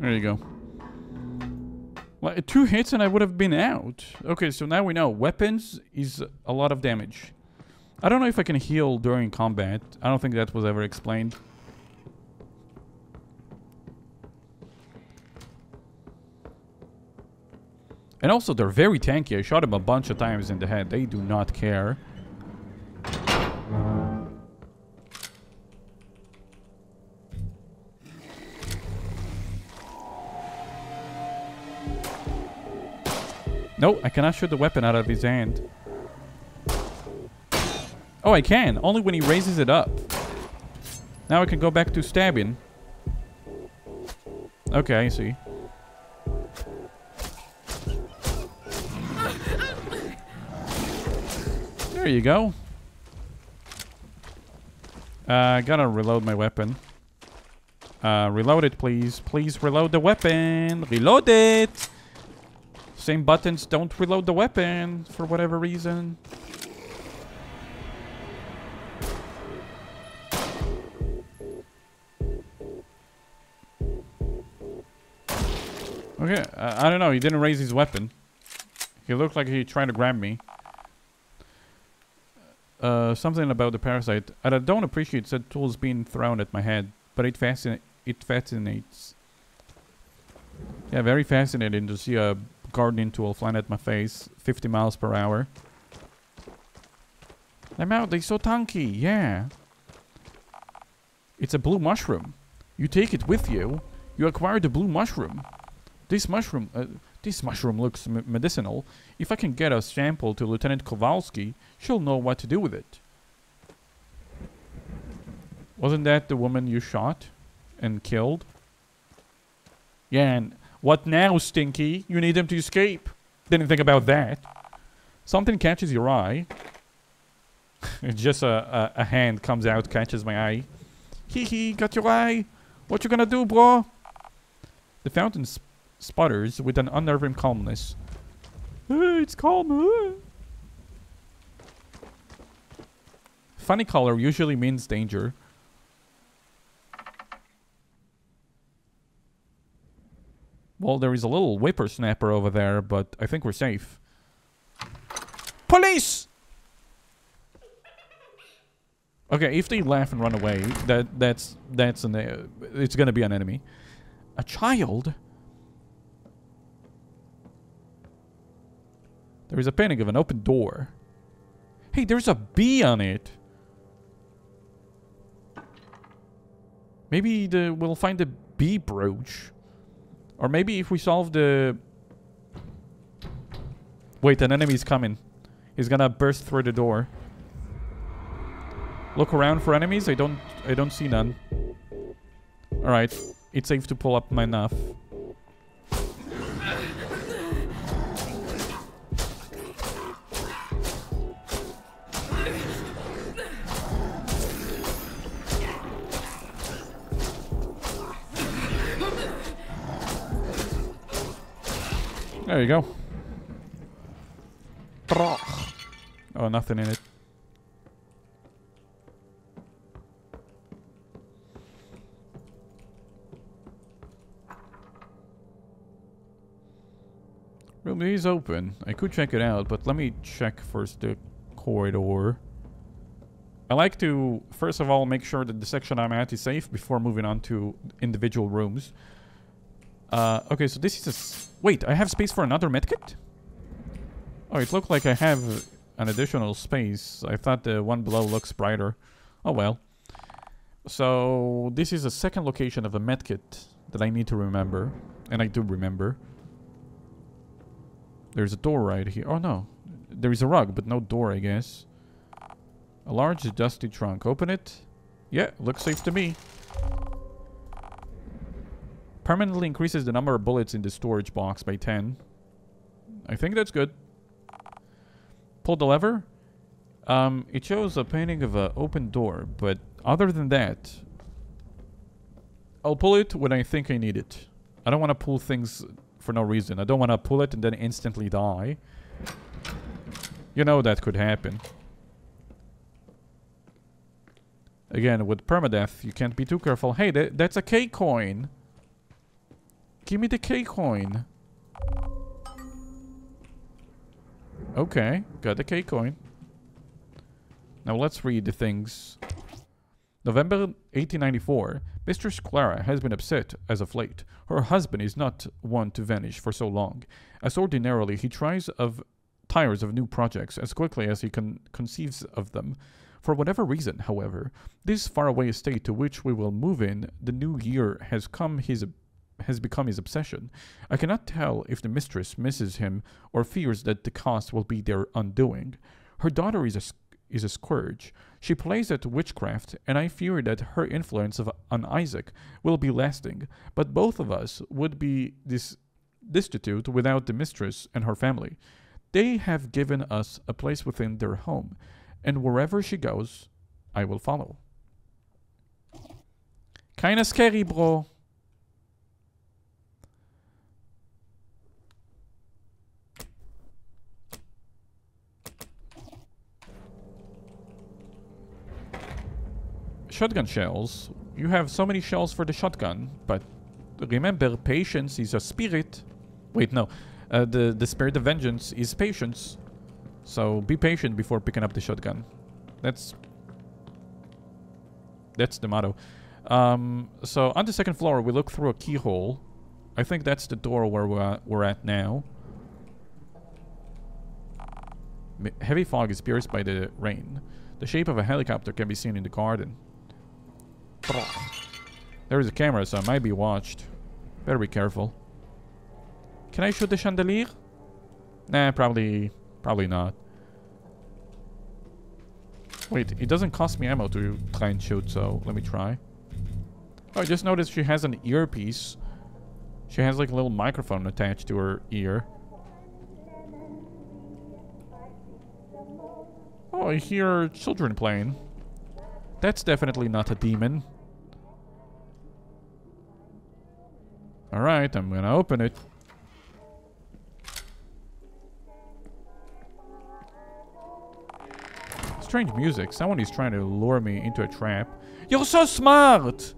There you go. Two hits and I would have been out. Okay, so now we know. Weapons is a lot of damage. I don't know if I can heal during combat. I don't think that was ever explained. And also, they're very tanky. I shot them a bunch of times in the head. They do not care. No, I cannot shoot the weapon out of his hand. Oh, I can. Only when he raises it up. Now I can go back to stabbing. Okay, I see. There you go. Uh, I gotta reload my weapon. Uh, reload it, please. Please reload the weapon. Reload it! Same buttons don't reload the weapon for whatever reason. Okay, uh, I don't know. He didn't raise his weapon. He looked like he tried to grab me. Uh, something about the parasite. I don't appreciate said tools being thrown at my head, but it fascinates. It fascinates. Yeah, very fascinating to see a gardening tool flying at my face, 50 miles per hour. Them out, they're so tanky, yeah. It's a blue mushroom. You take it with you. You acquire the blue mushroom. This mushroom, uh, this mushroom looks medicinal. If I can get a sample to Lieutenant Kowalski, she'll know what to do with it. Wasn't that the woman you shot and killed? Yeah, and what now, Stinky? You need him to escape. Didn't think about that. Something catches your eye. just a, a, a, hand comes out, catches my eye. Hee hee, got your eye. What you gonna do, bro? The fountain sp sputters with an unnerving calmness. it's calm. Funny color usually means danger. Well, there is a little whippersnapper over there, but I think we're safe. Police! Okay, if they laugh and run away, that that's that's an uh, it's gonna be an enemy. A child. There is a painting of an open door. Hey, there's a bee on it. Maybe the, we'll find the bee brooch. Or maybe if we solve the... Wait, an enemy's coming. He's gonna burst through the door. Look around for enemies. I don't I don't see none. Alright. It's safe to pull up my knife. There you go. Oh, nothing in it. Room is open. I could check it out, but let me check first the corridor. I like to, first of all, make sure that the section I'm at is safe before moving on to individual rooms. Uh, okay, so this is a... Wait, I have space for another medkit? Oh, it looked like I have an additional space. I thought the one below looks brighter. Oh well. So this is the second location of a medkit that I need to remember. And I do remember. There's a door right here. Oh no. There is a rug, but no door, I guess. A large dusty trunk. Open it. Yeah, looks safe to me. Permanently increases the number of bullets in the storage box by 10. I think that's good. Pull the lever. Um, it shows a painting of an open door, but other than that, I'll pull it when I think I need it. I don't want to pull things for no reason. I don't want to pull it and then instantly die. You know that could happen. Again, with permadeath, you can't be too careful. Hey, th that's a K coin. Give me the K coin. Okay, got the K coin. Now let's read the things. November 1894. Mistress Clara has been upset as of late. Her husband is not one to vanish for so long, as ordinarily he tries of tires of new projects as quickly as he con conceives of them. For whatever reason, however, this faraway estate to which we will move in the new year has come his has become his obsession. I cannot tell if the mistress misses him or fears that the cost will be their undoing. Her daughter is a is a scourge. She plays at witchcraft, and I fear that her influence of, on Isaac will be lasting. But both of us would be dis- destitute without the mistress and her family. They have given us a place within their home, and wherever she goes, I will follow. Kinda scary, bro. Shotgun shells. You have so many shells for the shotgun, but remember, patience is a spirit. Wait, no. Uh, the, the spirit of vengeance is patience. So be patient before picking up the shotgun. That's... That's the motto. Um, so on the second floor, we look through a keyhole. I think that's the door where we're, we're at now. Heavy fog is pierced by the rain. The shape of a helicopter can be seen in the garden. There is a camera, so I might be watched. Better be careful. Can I shoot the chandelier? Nah, probably... Probably not. Wait, it doesn't cost me ammo to try and shoot, so let me try. Oh, I just noticed she has an earpiece. She has like a little microphone attached to her ear. Oh, I hear children playing. That's definitely not a demon. Alright, I'm gonna open it. Strange music. Someone is trying to lure me into a trap. You're so smart!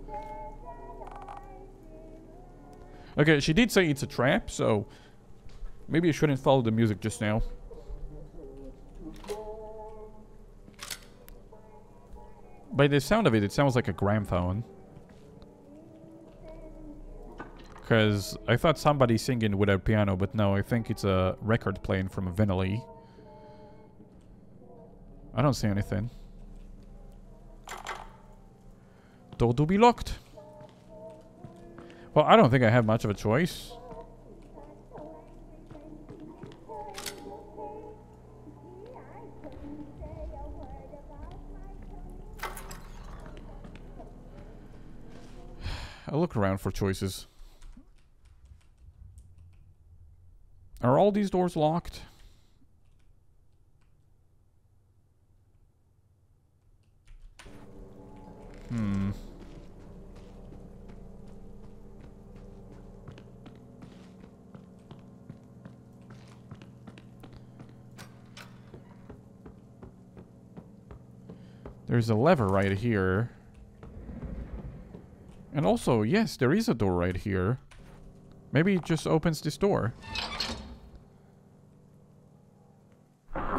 Okay, she did say it's a trap, so... Maybe I shouldn't follow the music just now. By the sound of it, it sounds like a gramophone. Because I thought somebody singing with a piano, but no, I think it's a record playing from a vinyl. I don't see anything. Door to be locked. Well, I don't think I have much of a choice. I'll look around for choices. Are all these doors locked? Hmm. There's a lever right here. And also, yes, there is a door right here. Maybe it just opens this door.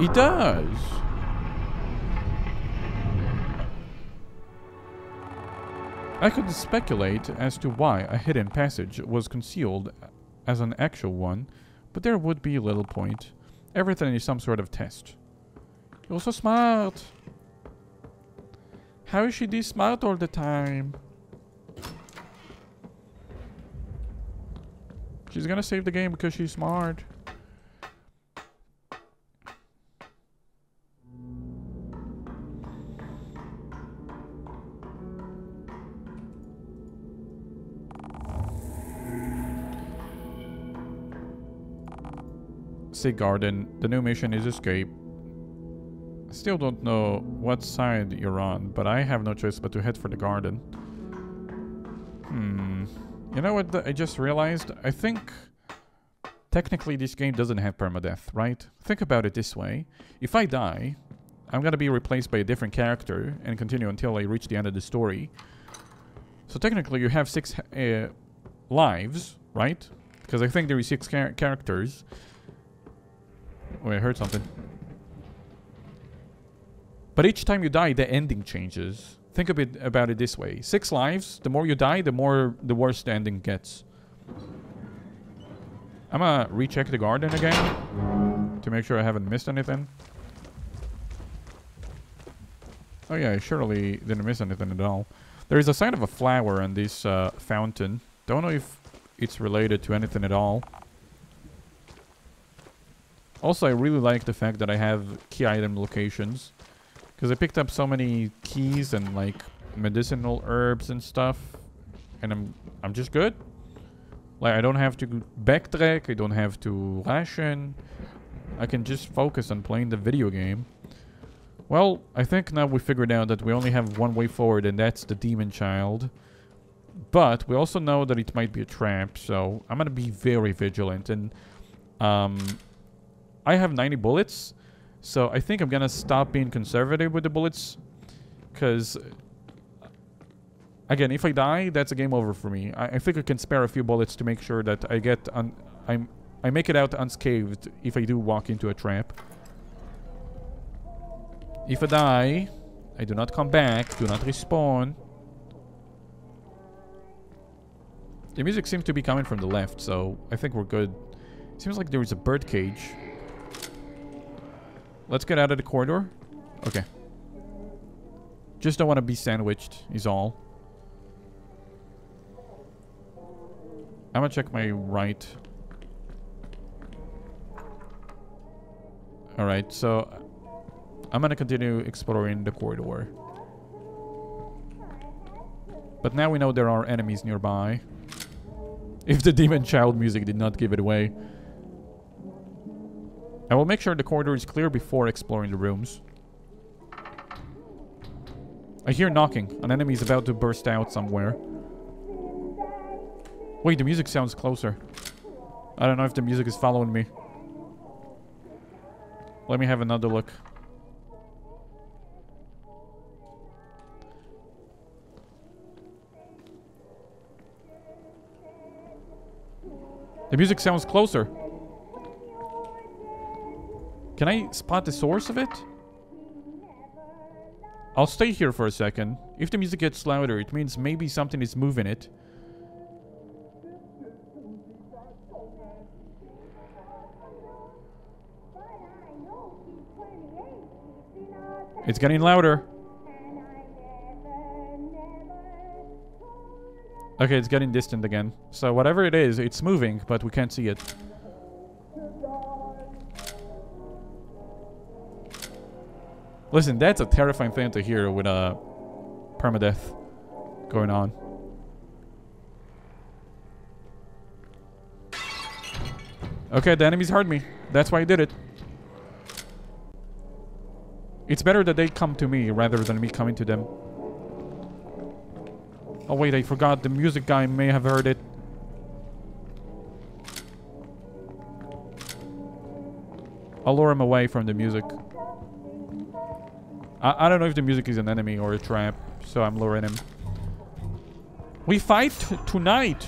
It does. I could speculate as to why a hidden passage was concealed as an actual one, but there would be little point. Everything is some sort of test. You're so smart. How is she this smart all the time? She's gonna save the game because she's smart. Sig Garden. The new mission is escape. Still don't know what side you're on, but I have no choice but to head for the garden. Hmm. You know what I just realized? I think technically this game doesn't have permadeath, right? Think about it this way. If I die, I'm gonna be replaced by a different character and continue until I reach the end of the story. So technically you have six uh, lives, right? Because I think there is six char characters. Wait, I heard something. But each time you die, the ending changes. Think a bit about it this way. Six lives, the more you die, the more the worse the ending gets. I'm gonna recheck the garden again to make sure I haven't missed anything. Oh yeah, I surely didn't miss anything at all. There is a sign of a flower in this uh, fountain. Don't know if it's related to anything at all. Also, I really like the fact that I have key item locations. Because I picked up so many keys and like medicinal herbs and stuff. And I'm I'm just good. Like I don't have to backtrack, I don't have to ration. I can just focus on playing the video game. Well, I think now we figured out that we only have one way forward and that's the demon child. But we also know that it might be a trap, so I'm gonna be very vigilant and um I have 90 bullets, so I think I'm gonna stop being conservative with the bullets, because uh, again, if I die, that's a game over for me. I, I, think I can spare a few bullets to make sure that I get un I'm I make it out unscathed if I do walk into a trap. If I die, I do not come back, do not respawn. The music seems to be coming from the left, so I think we're good. Seems like there is a bird cage. Let's get out of the corridor. Okay. Just don't want to be sandwiched, is all. I'm gonna check my right. Alright, so I'm gonna continue exploring the corridor. But now we know there are enemies nearby. If the demon child music did not give it away. I will make sure the corridor is clear before exploring the rooms. I hear knocking. An enemy is about to burst out somewhere. Wait, the music sounds closer. I don't know if the music is following me. Let me have another look. The music sounds closer. Can I spot the source of it? I'll stay here for a second. If the music gets louder, it means maybe something is moving it. It's getting louder. Okay, it's getting distant again. So whatever it is, it's moving, but we can't see it. Listen, that's a terrifying thing to hear with a uh, permadeath going on. Okay, the enemies heard me. That's why I did it. It's better that they come to me rather than me coming to them. Oh wait, I forgot. The music guy may have heard it. I'll lure him away from the music. I, I don't know if the music is an enemy or a trap, so I'm luring him. We fight tonight!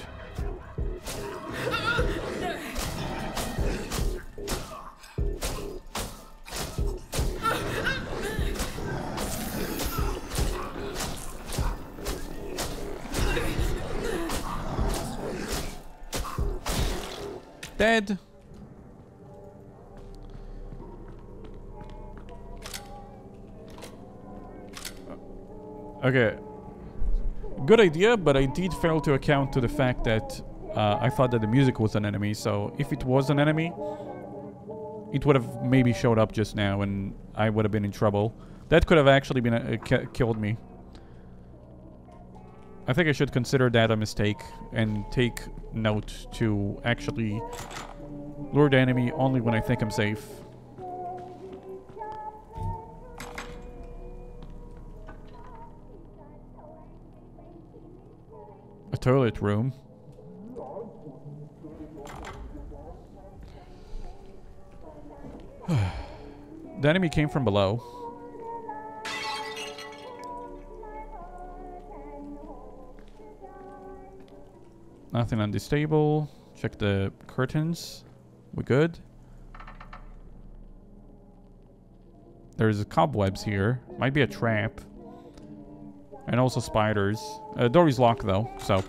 Okay. Good idea, but I did fail to account to the fact that uh, I thought that the music was an enemy, so if it was an enemy, it would have maybe showed up just now and I would have been in trouble. That could have actually been a, a killed me. I think I should consider that a mistake and take note to actually lure the enemy only when I think I'm safe. Toilet room. the enemy came from below. Nothing on this table. Check the curtains. We're good. There's cobwebs here. Might be a trap. And also spiders. Uh, door is locked though, so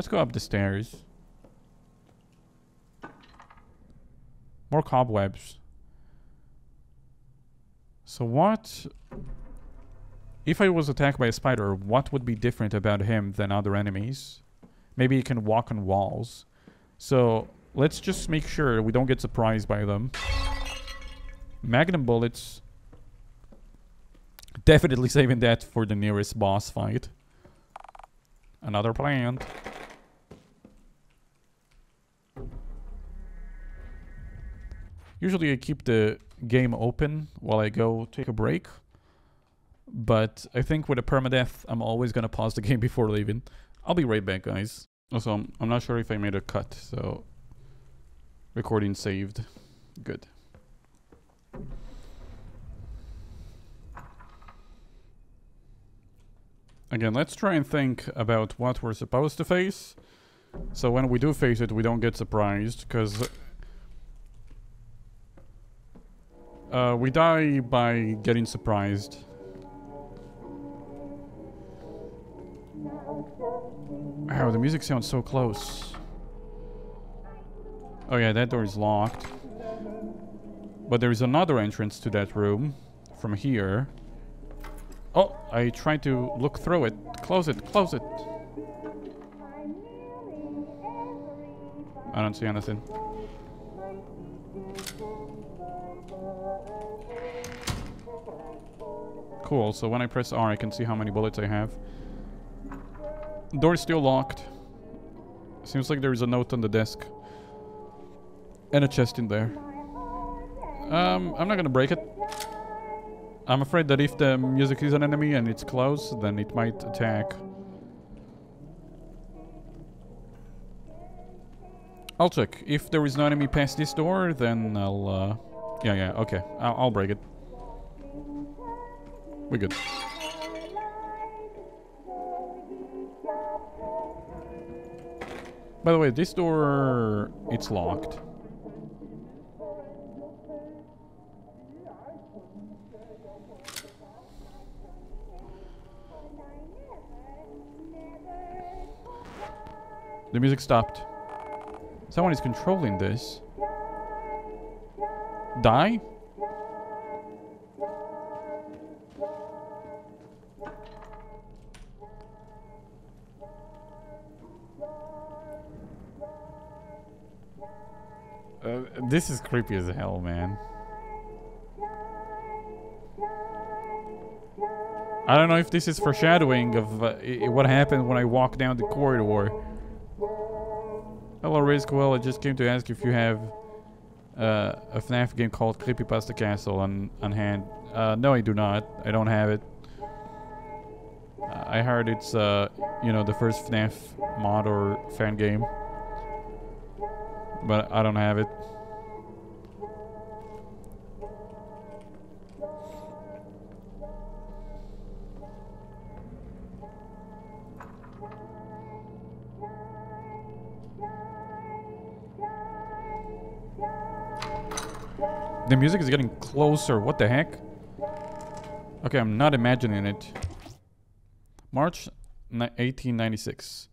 Let's go up the stairs. More cobwebs. So what... If I was attacked by a spider, what would be different about him than other enemies? Maybe he can walk on walls. So let's just make sure we don't get surprised by them. Magnum bullets. Definitely saving that for the nearest boss fight. Another plant. Usually I keep the game open while I go take a break. But I think with a permadeath, I'm always going to pause the game before leaving. I'll be right back, guys. Also, I'm, not sure if I made a cut, so... Recording saved. Good. Again, let's try and think about what we're supposed to face. So when we do face it, we don't get surprised, because Uh, we die by getting surprised. Wow, the music sounds so close. Oh yeah, that door is locked. But there is another entrance to that room from here. Oh, I tried to look through it. Close it, close it. I don't see anything. Cool, so when I press R, I can see how many bullets I have. Door is still locked. Seems like there is a note on the desk. And a chest in there. Um, I'm not gonna break it. I'm afraid that if the music is an enemy and it's close, then it might attack. I'll check. If there is no enemy past this door, then I'll, uh... Yeah, yeah, okay. I'll, I'll break it. We're good. By the way, this door, it's locked. The music stopped. Someone is controlling this. Die? This is creepy as hell, man. I don't know if this is foreshadowing of uh, what happened when I walked down the corridor. Hello, Risk. Well, I just came to ask if you have uh, a FNAF game called Creepypasta Castle on, on hand. Uh, no, I do not. I don't have it. I heard it's, uh, you know, the first FNAF mod or fan game but I don't have it. Music is getting closer. What the heck? Okay, I'm not imagining it. March 1896.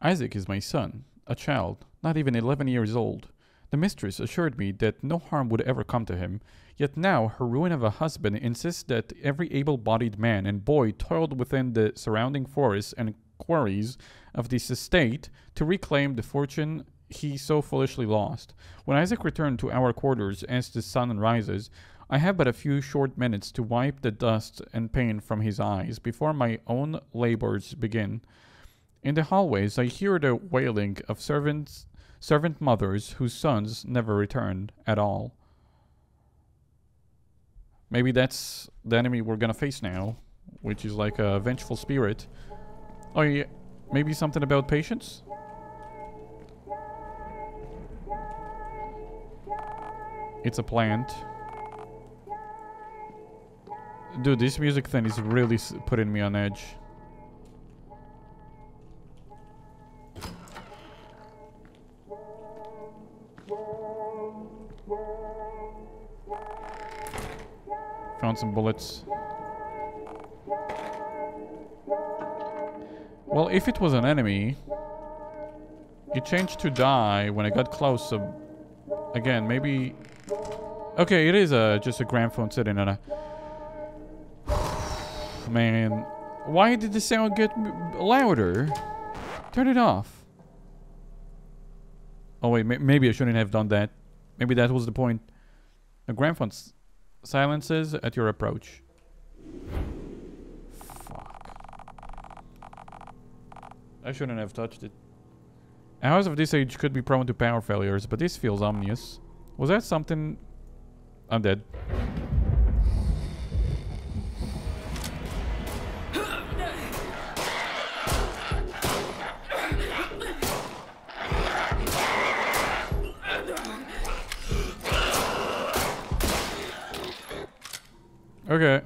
Isaac is my son. a child, not even 11 years old. The mistress assured me that no harm would ever come to him, yet now her ruin of a husband insists that every able bodied man and boy toiled within the surrounding forests and quarries of this estate to reclaim the fortune he so foolishly lost. When Isaac returned to our quarters as the sun rises, I have but a few short minutes to wipe the dust and pain from his eyes before my own labors begin. In the hallways, I hear the wailing of servants servant mothers whose sons never returned at all. Maybe that's the enemy we're gonna face now, which is like a vengeful spirit. Oh yeah, maybe something about patience? It's a plant. Dude, this music thing is really putting me on edge. Found some bullets. Well, if it was an enemy, it changed to die when I got close, so... Again, maybe... Okay, it is a, just a gramophone sitting on a... Man, why did the sound get louder? Turn it off. Oh wait, maybe I shouldn't have done that. Maybe that was the point. A gramophone Silences at your approach. Fuck. I shouldn't have touched it. A house of this age could be prone to power failures, but this feels ominous. Was that something... I'm dead. Okay.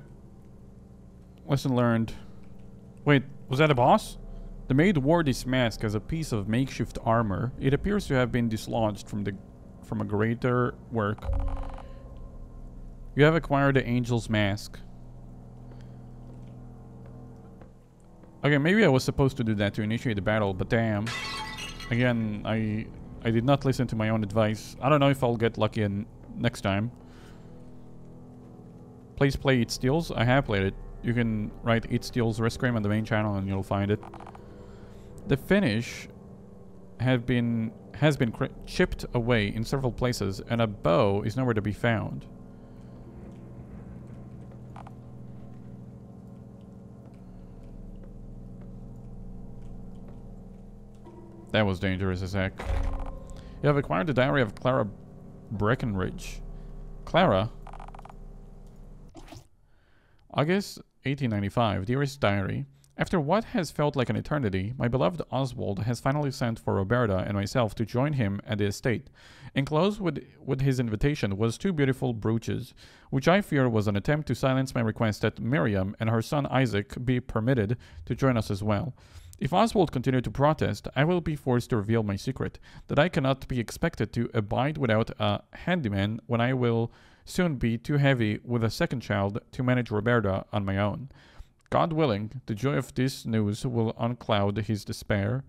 Lesson learned. Wait, was that a boss? The maid wore this mask as a piece of makeshift armor. It appears to have been dislodged from the from a greater work. You have acquired the angel's mask. Okay, maybe I was supposed to do that to initiate the battle, but damn. Again, I I did not listen to my own advice. I don't know if I'll get lucky in next time. Please play It Steals. I have played it. You can write It Steals RiskRim on the main channel and you'll find it. The finish have been has been chipped away in several places and a bow is nowhere to be found. That was dangerous as heck. You have acquired the diary of Clara Breckenridge. Clara? August 1895, Dearest Diary. After what has felt like an eternity, my beloved Oswald has finally sent for Roberta and myself to join him at the estate. Enclosed with, with his invitation was two beautiful brooches, which I fear was an attempt to silence my request that Miriam and her son Isaac be permitted to join us as well. If Oswald continued to protest, I will be forced to reveal my secret, that I cannot be expected to abide without a handyman when I will soon be too heavy with a second child to manage Roberta on my own. God willing, the joy of this news will uncloud his despair.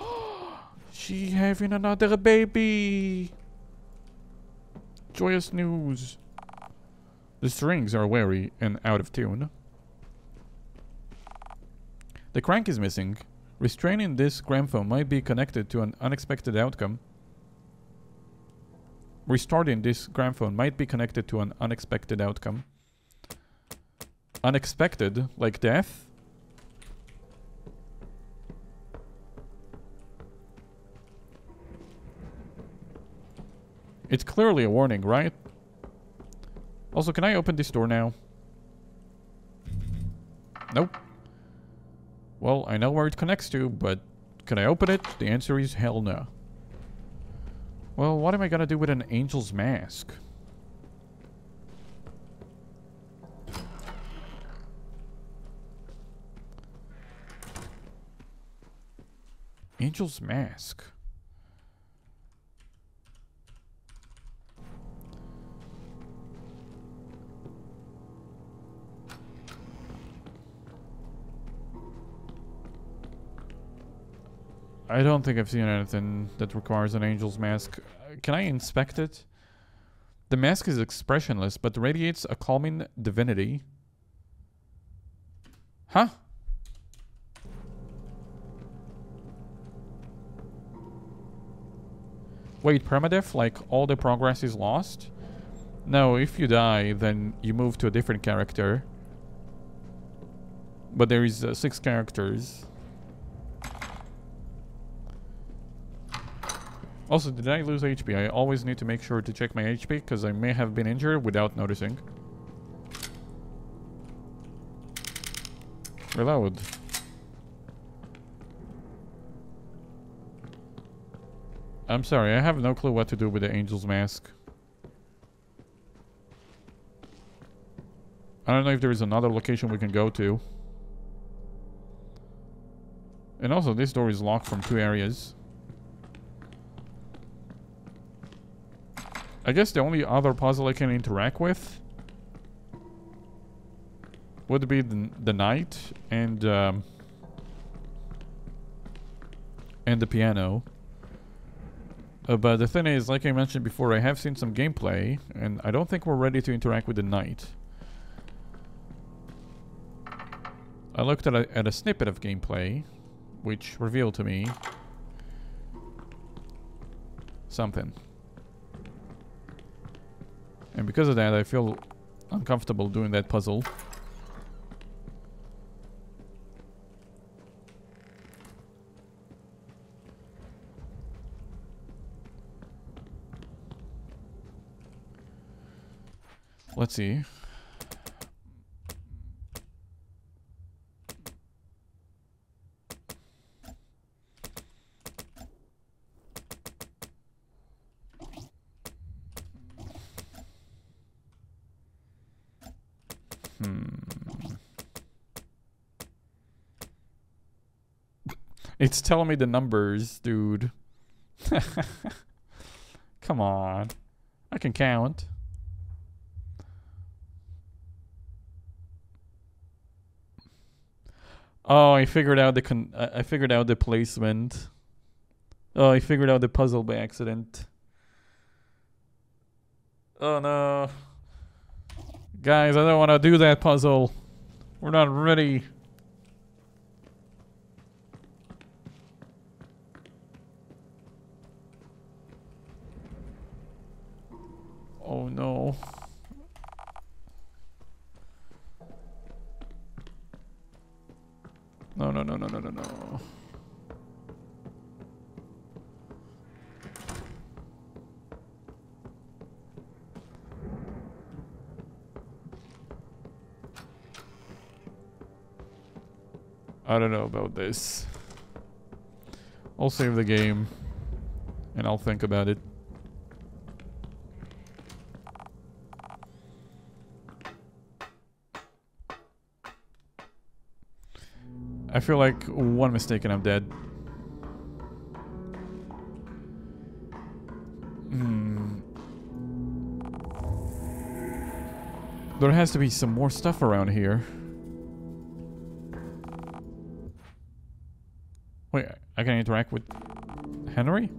she having another baby! Joyous news. The strings are weary and out of tune. The crank is missing. Restraining this gramophone might be connected to an unexpected outcome. Restarting this gramophone might be connected to an unexpected outcome. Unexpected, like death? It's clearly a warning, right? Also, can I open this door now? Nope. Well, I know where it connects to, but can I open it? The answer is hell no. Well, what am I gonna do with an angel's mask? Angel's mask. I don't think I've seen anything that requires an angel's mask. Can I inspect it? The mask is expressionless, but radiates a calming divinity. Huh? Wait, permadeath? Like all the progress is lost? No, if you die, then you move to a different character. But there is uh, six characters. Also, did I lose HP? I always need to make sure to check my HP because I may have been injured without noticing. Reload. I'm sorry, I have no clue what to do with the angel's mask. I don't know if there is another location we can go to. And also, this door is locked from two areas. I guess the only other puzzle I can interact with would be the, the knight and um, and the piano. Uh, but the thing is, like I mentioned before, I have seen some gameplay, and I don't think we're ready to interact with the knight. I looked at a, at a snippet of gameplay, which revealed to me something. And because of that, I feel uncomfortable doing that puzzle. Let's see. Hmm. It's telling me the numbers, dude. Come on. I can count. Oh, I figured out the con I figured out the placement. Oh, I figured out the puzzle by accident. Oh no. Guys, I don't want to do that puzzle. We're not ready. No. No, no, no, no, no, no, no. I don't know about this. I'll save the game and I'll think about it. I feel like one mistake and I'm dead. Hmm. There has to be some more stuff around here. Wait, I can interact with Henry?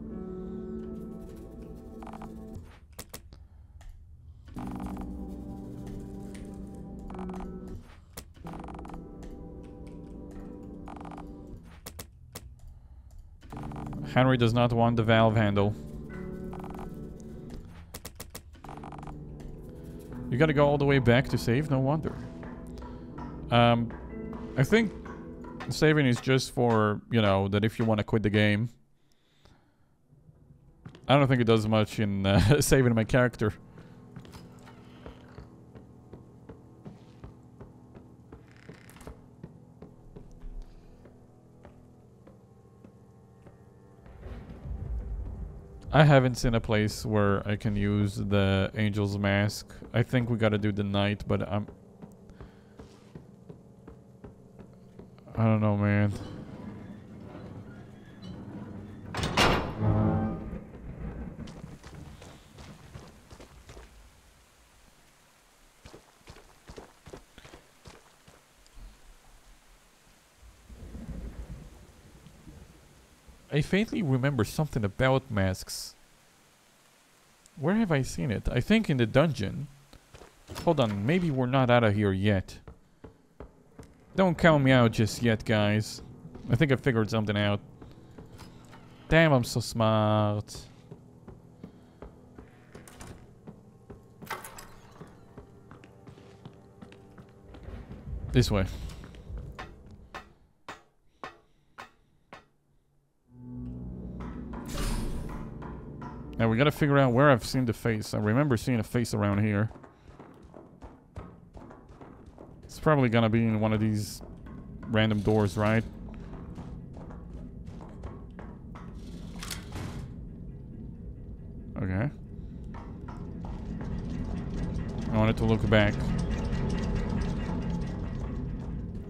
Henry does not want the valve handle. You gotta go all the way back to save? No wonder. Um, I think saving is just for, you know, that if you want to quit the game. I don't think it does much in uh, saving my character. I haven't seen a place where I can use the Angel's Mask. I think we gotta do the Knight, but I'm... I don't know, man. I faintly remember something about masks. Where have I seen it? I think in the dungeon. Hold on, maybe we're not out of here yet. Don't count me out just yet, guys. I think I figured something out. Damn, I'm so smart. This way. Now we gotta figure out where I've seen the face. I remember seeing a face around here. It's probably gonna be in one of these random doors, right? Okay. I wanted to look back.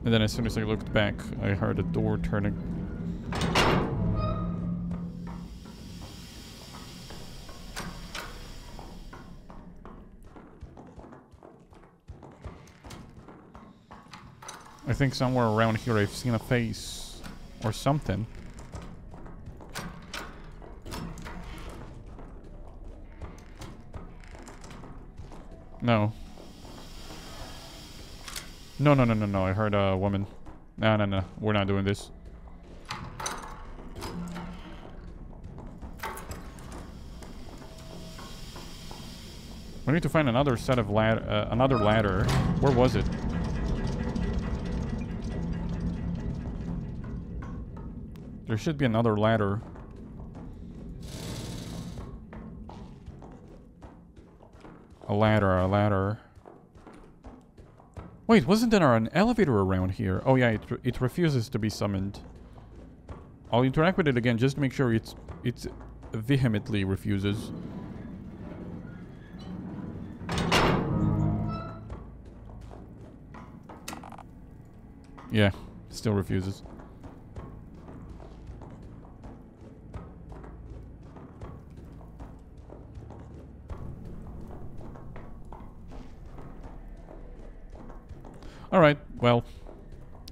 And then as soon as I looked back, I heard a door turning. Think somewhere around here I've seen a face or something. No. No, no, no, no, no. I heard a woman. No, no, no. We're not doing this. We need to find another set of lad uh, another ladder. Where was it? There should be another ladder. A ladder, a ladder. Wait, wasn't there an elevator around here? Oh yeah, it, re it refuses to be summoned. I'll interact with it again just to make sure it's it vehemently refuses. Yeah, still refuses.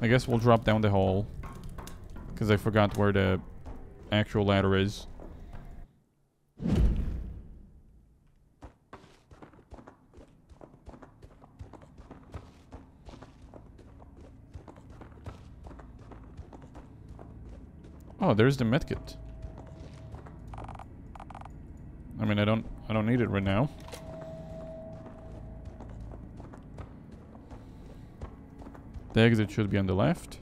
Guess we'll drop down the hole. Because I forgot where the actual ladder is. Oh, there's the medkit. I mean, I don't, I don't need it right now. The exit should be on the left.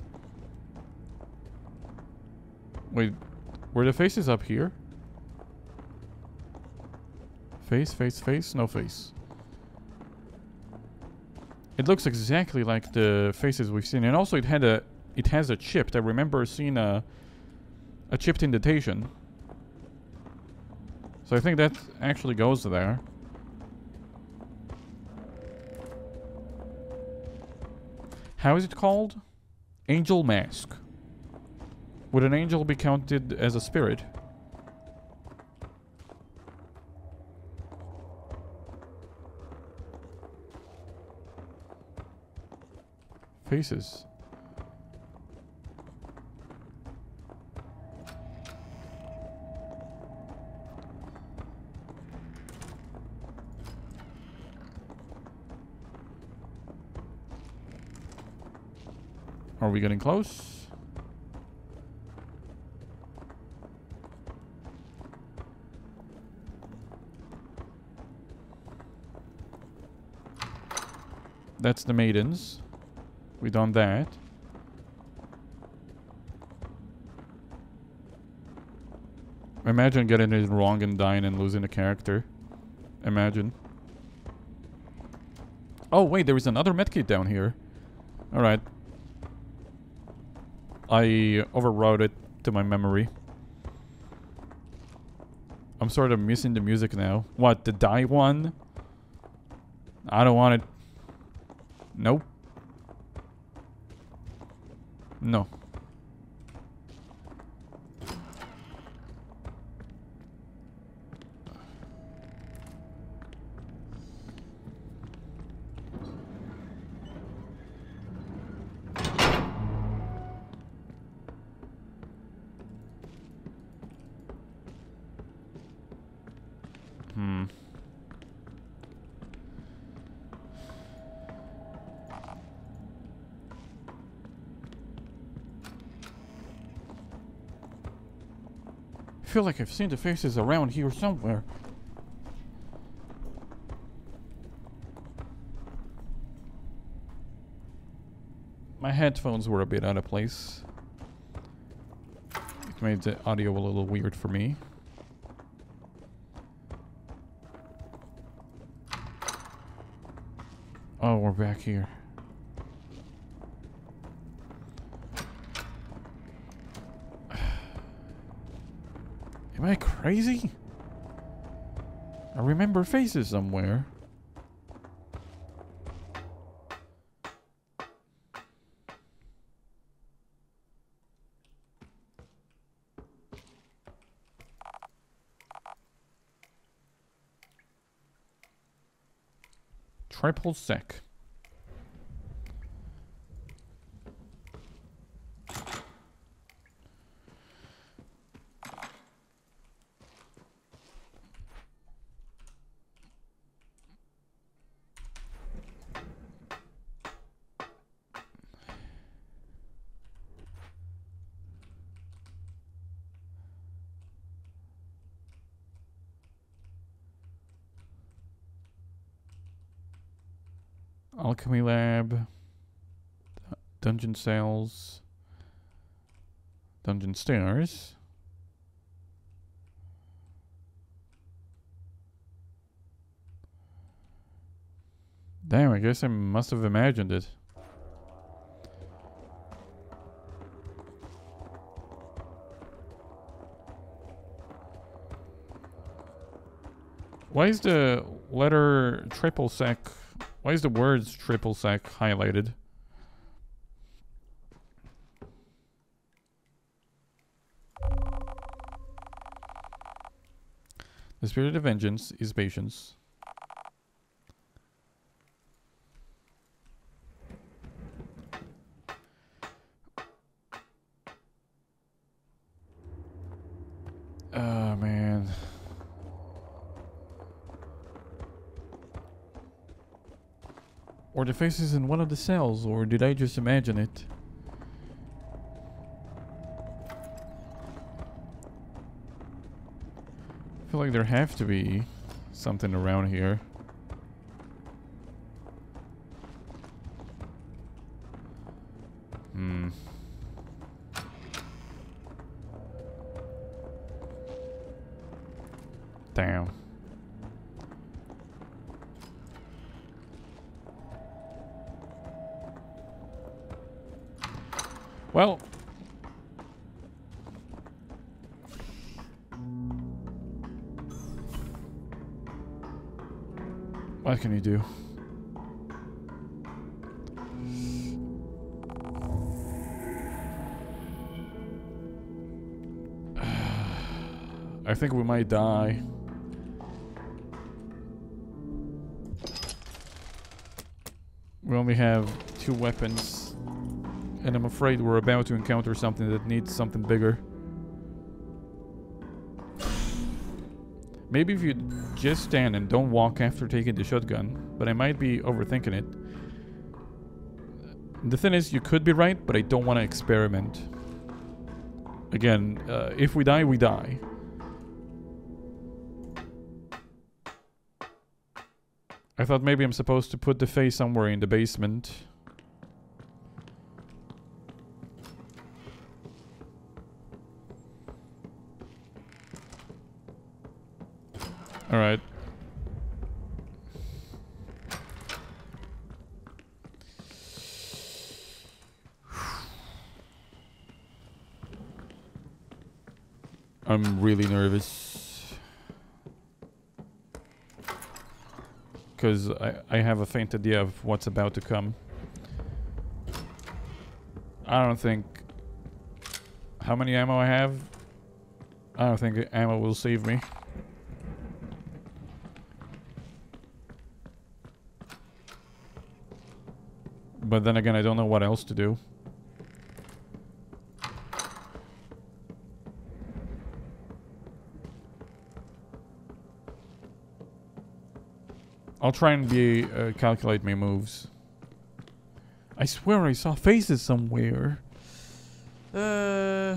Wait, were the faces up here? Face, face, face, no face. It looks exactly like the faces we've seen, and also it had a, it has a chipped. I remember seeing a, a chipped indentation. So I think that actually goes there. How is it called? Angel Mask. Would an angel be counted as a spirit? Faces. Are we getting close? That's the maidens. We done that. Imagine getting it wrong and dying and losing a character. Imagine. Oh, wait, there is another medkit down here. Alright. I overrode it to my memory. I'm sort of missing the music now. What, the die one? I don't want it. Nope. No. Feel like I've seen the faces around here somewhere. My headphones were a bit out of place. It made the audio a little weird for me. Oh, we're back here. Am I crazy? I remember faces somewhere. Triple sec. Alchemy Lab. Dungeon Cells. Dungeon Stairs. Damn, I guess I must have imagined it. Why is the letter triple sec why is the words triple sec highlighted? The spirit of vengeance is patience. Oh man. Or the face is in one of the cells, or did I just imagine it? I feel like there have to be something around here. Do? I think we might die. We only have two weapons. And I'm afraid we're about to encounter something that needs something bigger. Maybe if you just stand and don't walk after taking the shotgun, but I might be overthinking it. The thing is, you could be right, but I don't want to experiment. Again, uh, if we die, we die. I thought maybe I'm supposed to put the face somewhere in the basement. I, I have a faint idea of what's about to come. I don't think... How many ammo I have? I don't think ammo will save me. But then again, I don't know what else to do. I'll try and be uh, calculate my moves. I swear I saw faces somewhere. Uh.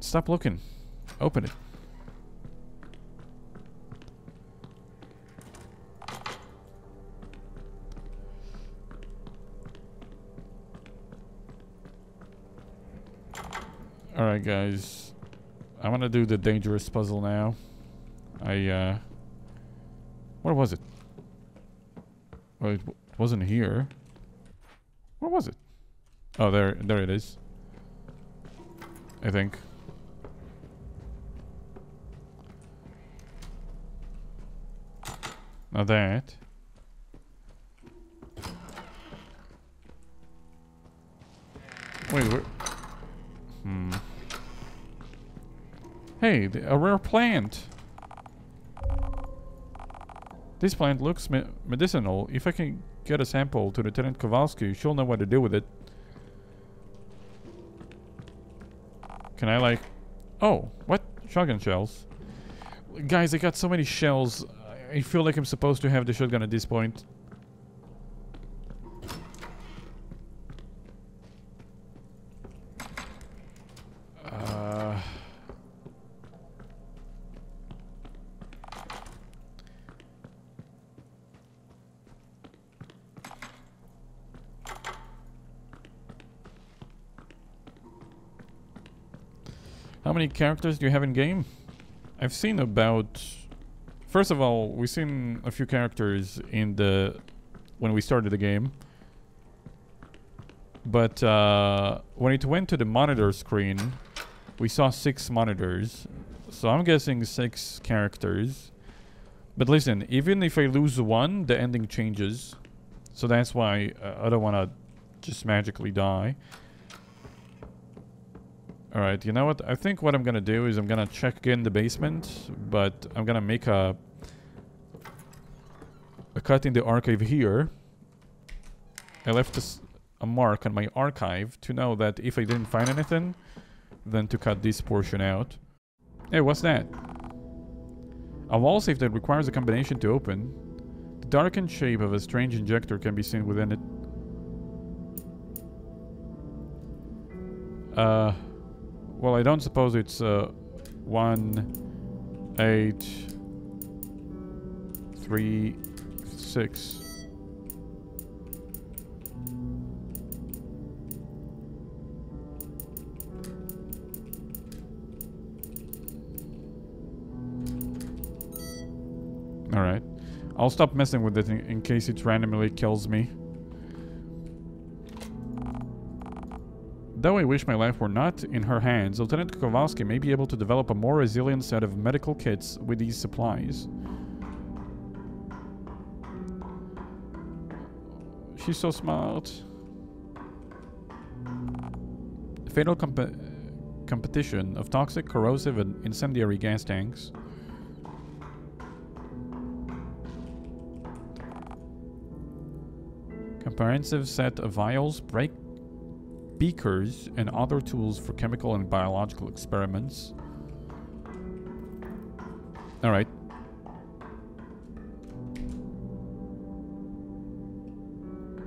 Stop looking. Open it. Guys. I want to do the dangerous puzzle now. I, uh... Where was it? Well, it wasn't here. Where was it? Oh, there, there it is. I think. Now that. Wait, where? Hmm. A rare plant. This plant looks me medicinal. If I can get a sample to Lieutenant Kowalski, she'll know what to do with it. Can I like... Oh, what? Shotgun shells. Guys, I got so many shells. I feel like I'm supposed to have the shotgun at this point. How many characters do you have in game? I've seen about First of all, we've seen a few characters in the when we started the game. But uh, when it went to the monitor screen, we saw six monitors. So I'm guessing six characters. But listen, even if I lose one, the ending changes. So that's why uh, I don't want to just magically die. Alright, you know what? I think what I'm gonna do is I'm gonna check in the basement, but I'm gonna make a, a cut in the archive here. I left this, a mark on my archive to know that if I didn't find anything, then to cut this portion out. Hey, what's that? A wall safe that requires a combination to open. The darkened shape of a strange injector can be seen within it. Uh... Well, I don't suppose it's uh, one, eight, three, six. Alright. I'll stop messing with it in, in case it randomly kills me. Though I wish my life were not in her hands, Lieutenant Kowalski may be able to develop a more resilient set of medical kits with these supplies. She's so smart. Fatal comp competition of toxic, corrosive, and incendiary gas tanks. Comprehensive set of vials, break beakers, and other tools for chemical and biological experiments. Alright.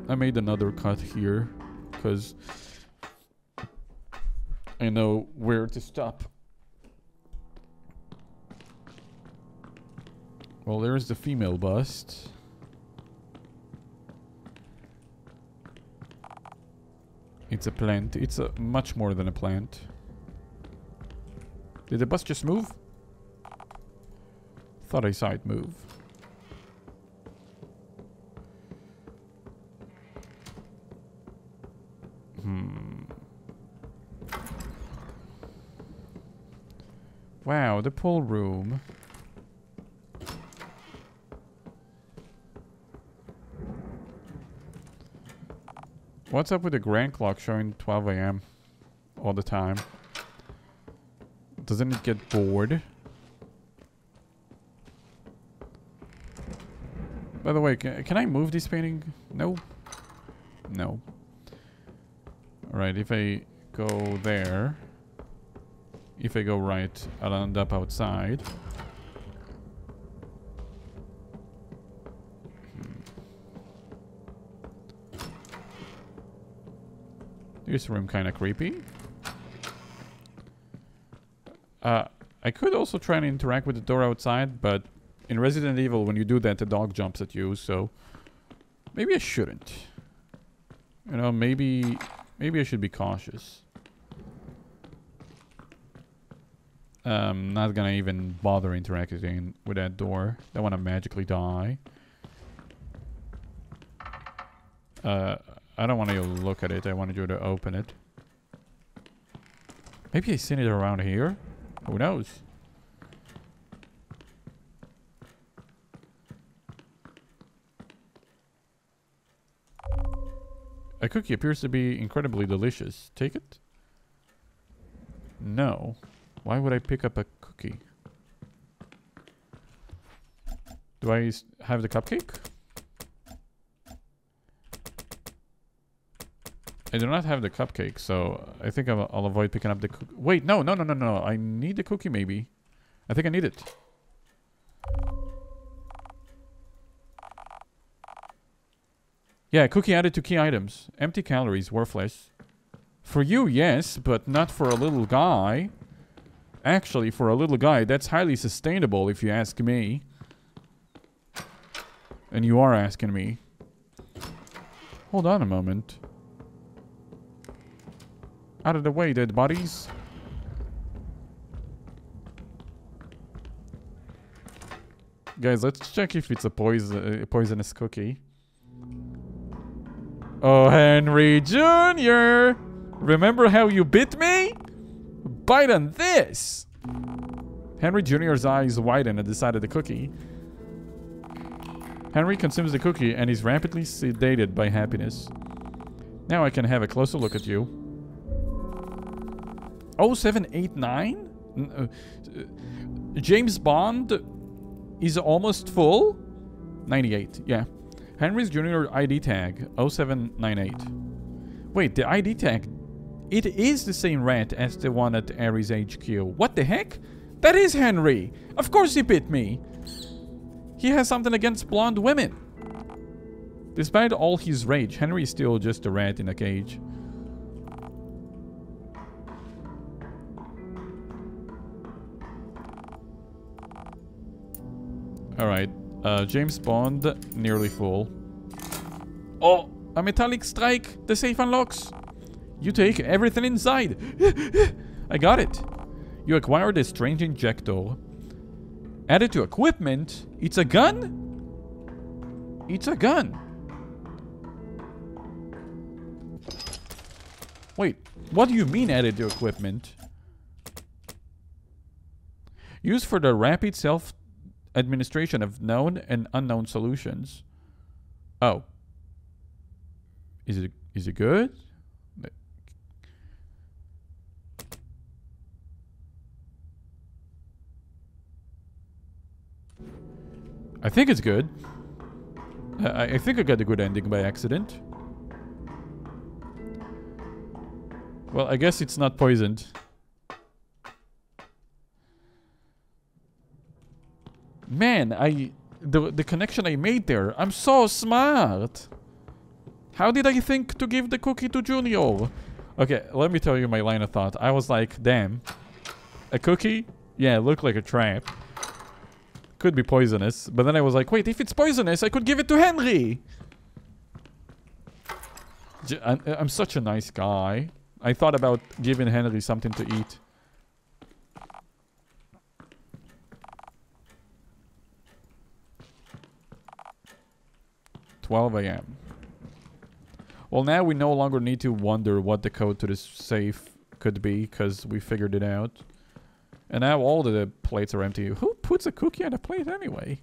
I made another cut here, because I know where to stop. Well, there's the female bust. It's a plant. It's a much more than a plant. Did the bus just move? Thought I saw it move. Hmm. Wow, the pool room. What's up with the grand clock showing 12 a.m. all the time? Doesn't it get bored? By the way, can, can I move this painting? No. No. Alright, if I go there, if I go right, I'll end up outside. This room kind of creepy. Uh, I could also try and interact with the door outside, but in Resident Evil, when you do that, the dog jumps at you, so maybe I shouldn't. You know, maybe maybe I should be cautious. Um, not gonna even bother interacting with that door. Don't wanna magically die. Uh, I don't want to look at it. I wanted you to open it. Maybe I seen it around here. Who knows? A cookie appears to be incredibly delicious. Take it? No. Why would I pick up a cookie? Do I have the cupcake? I do not have the cupcake, so I think I'll, I'll avoid picking up the cookie. Wait, no, no, no, no, no. I need the cookie, maybe. I think I need it. Yeah, cookie added to key items. Empty calories, worthless. For you, yes, but not for a little guy. Actually, for a little guy, that's highly sustainable if you ask me. And you are asking me. Hold on a moment. Out of the way, dead bodies. Guys, let's check if it's a poison, poisonous cookie. Oh, Henry Jr. Remember how you bit me? Bite on this. Henry Jr.'s eyes widen at the sight of the cookie. Henry consumes the cookie and is rapidly sedated by happiness. Now I can have a closer look at you. 0789? Uh, James Bond is almost full? 98, yeah. Henry's Junior ID tag 0798. Wait, the ID tag. It is the same rat as the one at Ares HQ. What the heck? That is Henry! Of course he bit me! He has something against blonde women. Despite all his rage, Henry is still just a rat in a cage. Alright. Uh, James Bond, nearly full. Oh! A metallic strike! The safe unlocks! You take everything inside! I got it! You acquired a strange injector. Added to equipment? It's a gun? It's a gun! Wait, what do you mean added to equipment? Used for the rapid self administration of known and unknown solutions. Oh. Is it is it good? I think it's good. I, I think I got a good ending by accident. Well, I guess it's not poisoned. Man, I the the connection I made there. I'm so smart. How did I think to give the cookie to Junior? Okay, let me tell you my line of thought. I was like, damn. A cookie? Yeah, it looked like a trap. Could be poisonous. But then I was like, wait, if it's poisonous, I could give it to Henry. I'm such a nice guy. I thought about giving Henry something to eat. 12 a.m. Well, now we no longer need to wonder what the code to this safe could be, because we figured it out. And now all the plates are empty. Who puts a cookie on a plate anyway?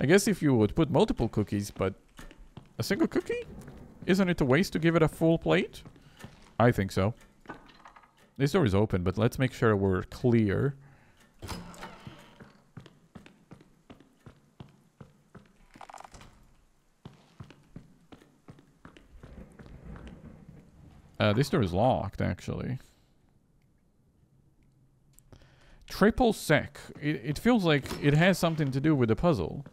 I guess if you would put multiple cookies, but a single cookie? Isn't it a waste to give it a full plate? I think so. This door is open, but let's make sure we're clear. Uh, this door is locked, actually. Triple sec. It, it feels like it has something to do with the puzzle.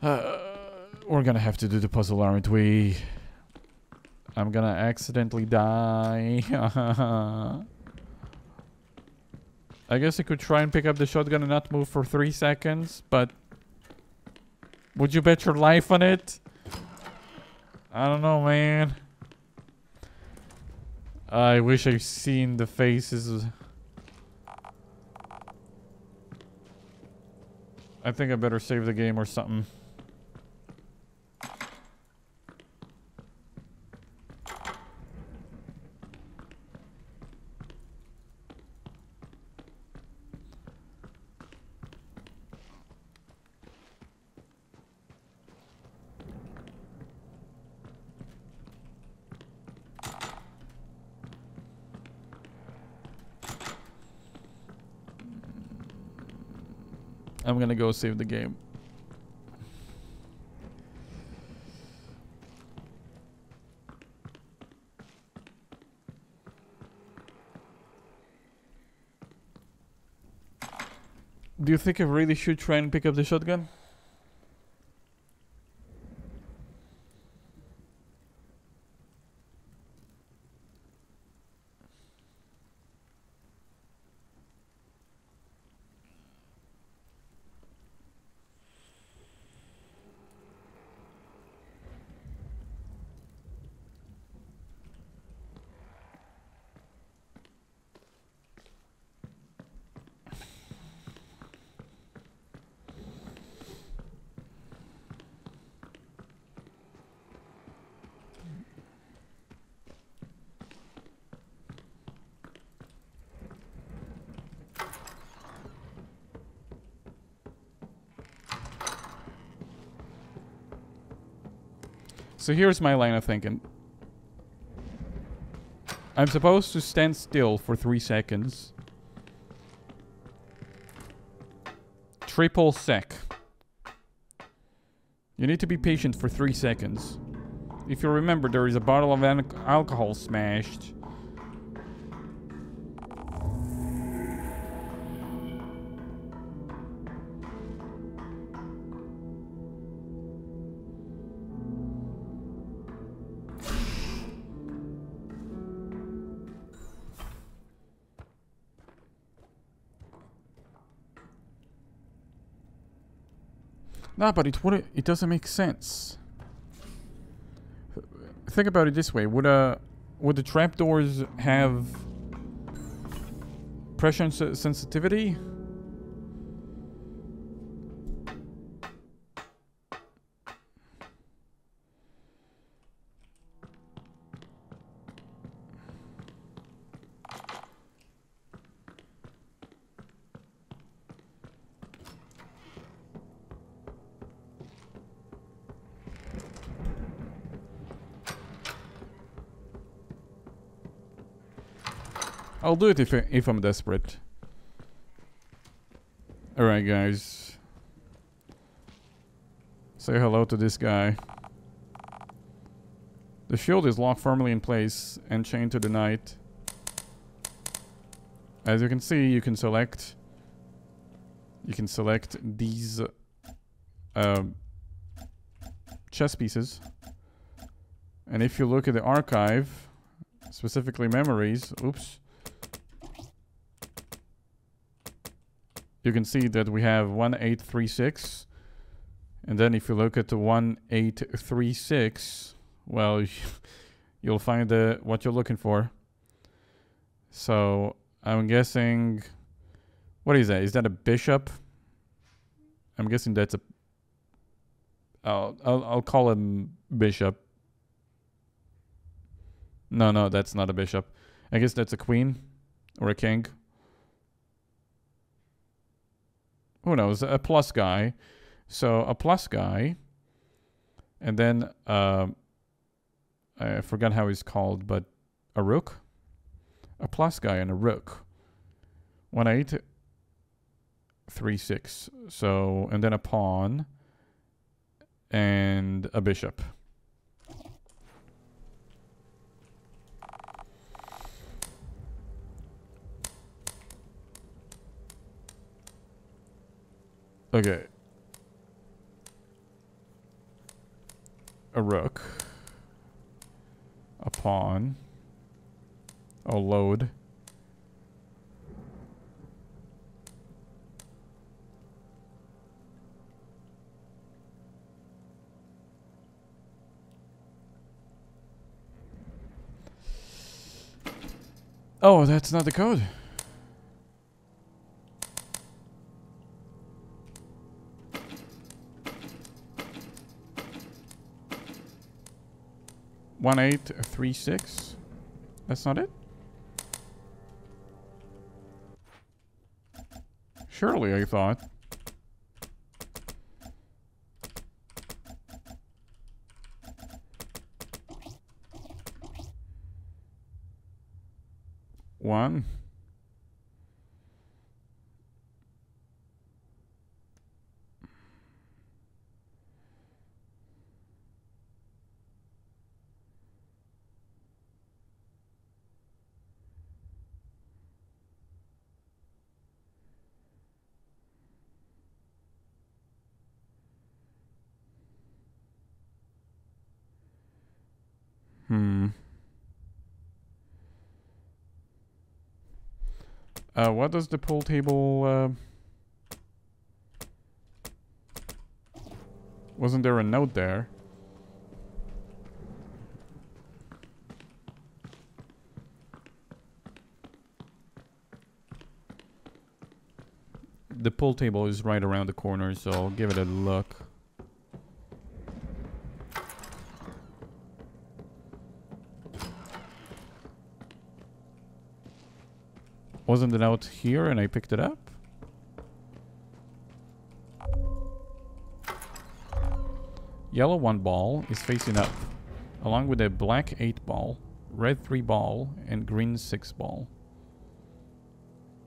Uh, We're gonna have to do the puzzle, aren't we? I'm gonna accidentally die. I guess I could try and pick up the shotgun and not move for three seconds, but... Would you bet your life on it? I don't know, man. I wish I've seen the faces. I think I better save the game or something. Gonna go save the game. Do you think I really should try and pick up the shotgun? So here's my line of thinking. I'm supposed to stand still for three seconds. Triple sec. You need to be patient for three seconds. If you remember, there is a bottle of alcohol smashed. No, but it would it doesn't make sense. Think about it this way: would uh would the trapdoors have pressure sensitivity? I'll do it if, if I'm desperate. Alright, guys. Say hello to this guy. The shield is locked firmly in place and chained to the knight. As you can see, you can select... You can select these... Uh, chess pieces. And if you look at the archive, specifically memories, oops, you can see that we have 1836. And then if you look at the 1836, well, you'll find the, what you're looking for. So I'm guessing, what is that? Is that a bishop? I'm guessing that's a, I'll, I'll, I'll call him bishop. No, no, that's not a bishop. I guess that's a queen or a king. Who knows, a plus guy. So a plus guy, and then uh, I forgot how he's called, but a rook, a plus guy, and a rook. One eight, three six. So and then a pawn, and a bishop. Okay. a rook. A pawn. Oh, load. Oh, that's not the code. One eight three six. That's not it. Surely, I thought. One. Uh, what does the pool table... Uh, wasn't there a note there? The pool table is right around the corner, so I'll give it a look. Wasn't it out here and I picked it up? Yellow 1 ball is facing up, along with a black 8 ball, red 3 ball, and green 6 ball.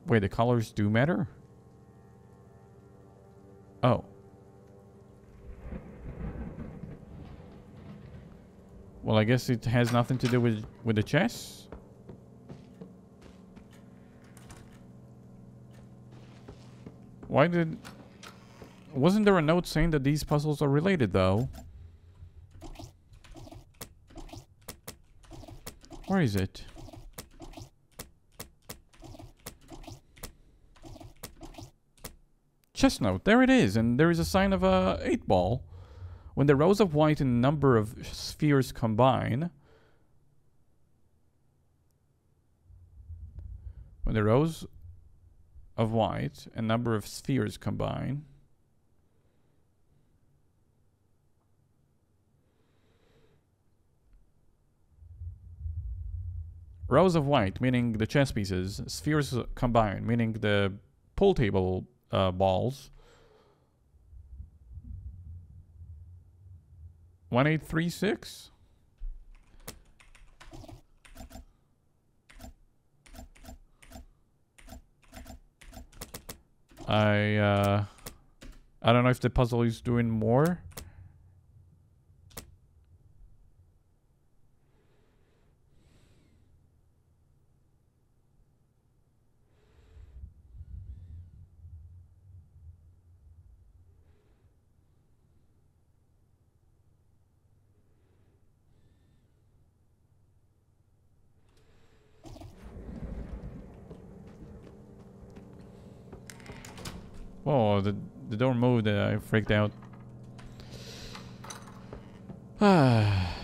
Wait, the colors do matter? Oh. Well, I guess it has nothing to do with, with the chess? Why did... Wasn't there a note saying that these puzzles are related, though? Where is it? Chess note, there it is, and there is a sign of a 8 ball. When the rows of white and number of spheres combine... When the rows of white and number of spheres combine. Rows of white, meaning the chess pieces. Spheres combine, meaning the pool table uh, balls. 1836? I, uh, I don't know if the puzzle is doing more. Oh, the, the door moved and I freaked out. Ah.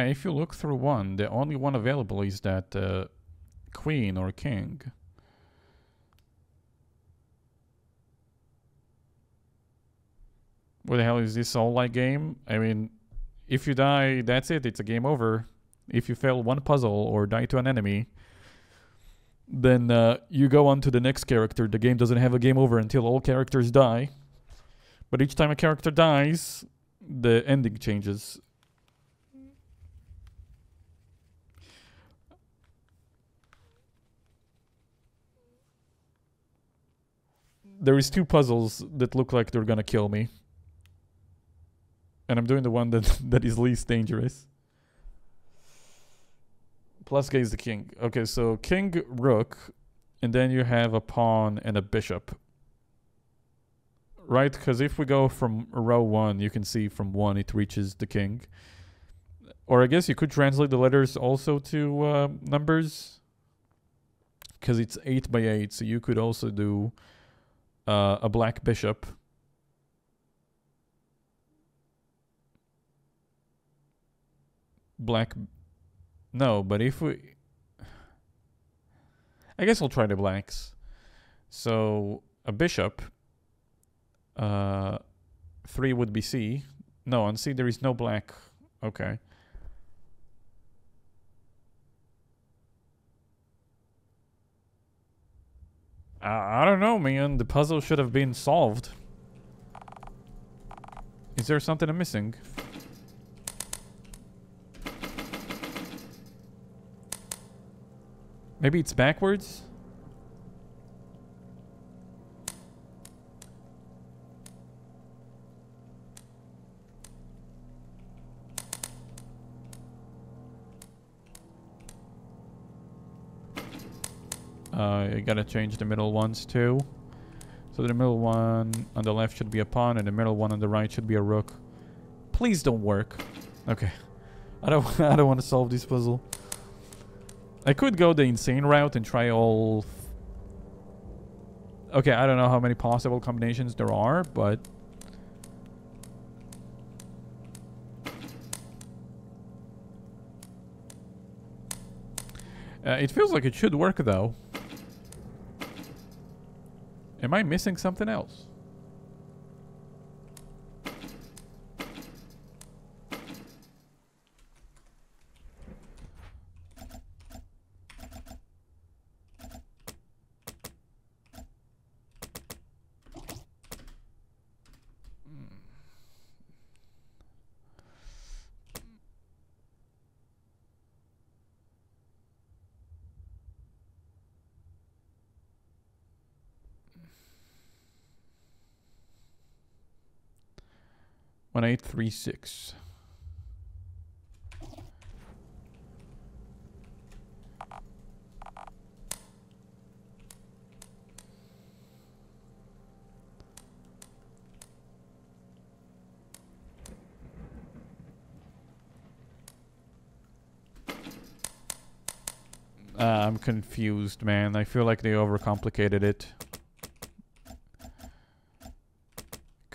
Yeah, if you look through one, the only one available is that uh, queen or king. What the hell is this all-like game? I mean, if you die, that's it, it's a game over. If you fail one puzzle or die to an enemy, then uh, you go on to the next character. The game doesn't have a game over until all characters die. But each time a character dies, the ending changes there is two puzzles that look like they're gonna kill me. And I'm doing the one that that is least dangerous. Plus guy is the king. Okay, so king, rook, and then you have a pawn and a bishop. Right, because if we go from row one, you can see from one it reaches the king. Or I guess you could translate the letters also to uh, numbers. Because it's 8 by 8, so you could also do uh, a black bishop. Black no, but if we... I guess I'll try the blacks. So, a bishop. Uh, 3 would be C. No, on C there is no black. Okay. I, I don't know, man. The puzzle should have been solved. Is there something I'm missing? Maybe it's backwards? Uh, you gotta change the middle ones too. So the middle one on the left should be a pawn and the middle one on the right should be a rook. Please don't work. Okay. I don't I don't want to solve this puzzle. I could go the insane route and try all... Okay, I don't know how many possible combinations there are, but... Uh, it feels like it should work, though. Am I missing something else? One eight three six. Uh, I'm confused, man. I feel like they overcomplicated it.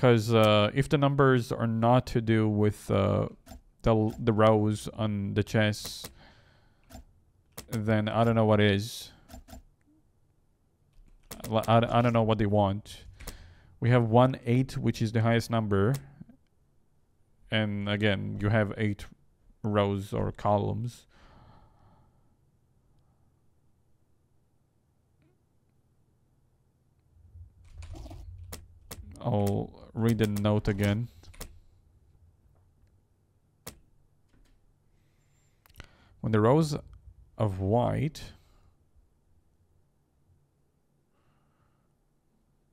Because uh, if the numbers are not to do with uh, the the rows on the chess, then I don't know what is. I, I don't know what they want. We have one eight, which is the highest number, and again, you have eight rows or columns. I'll read the note again. When the rows of white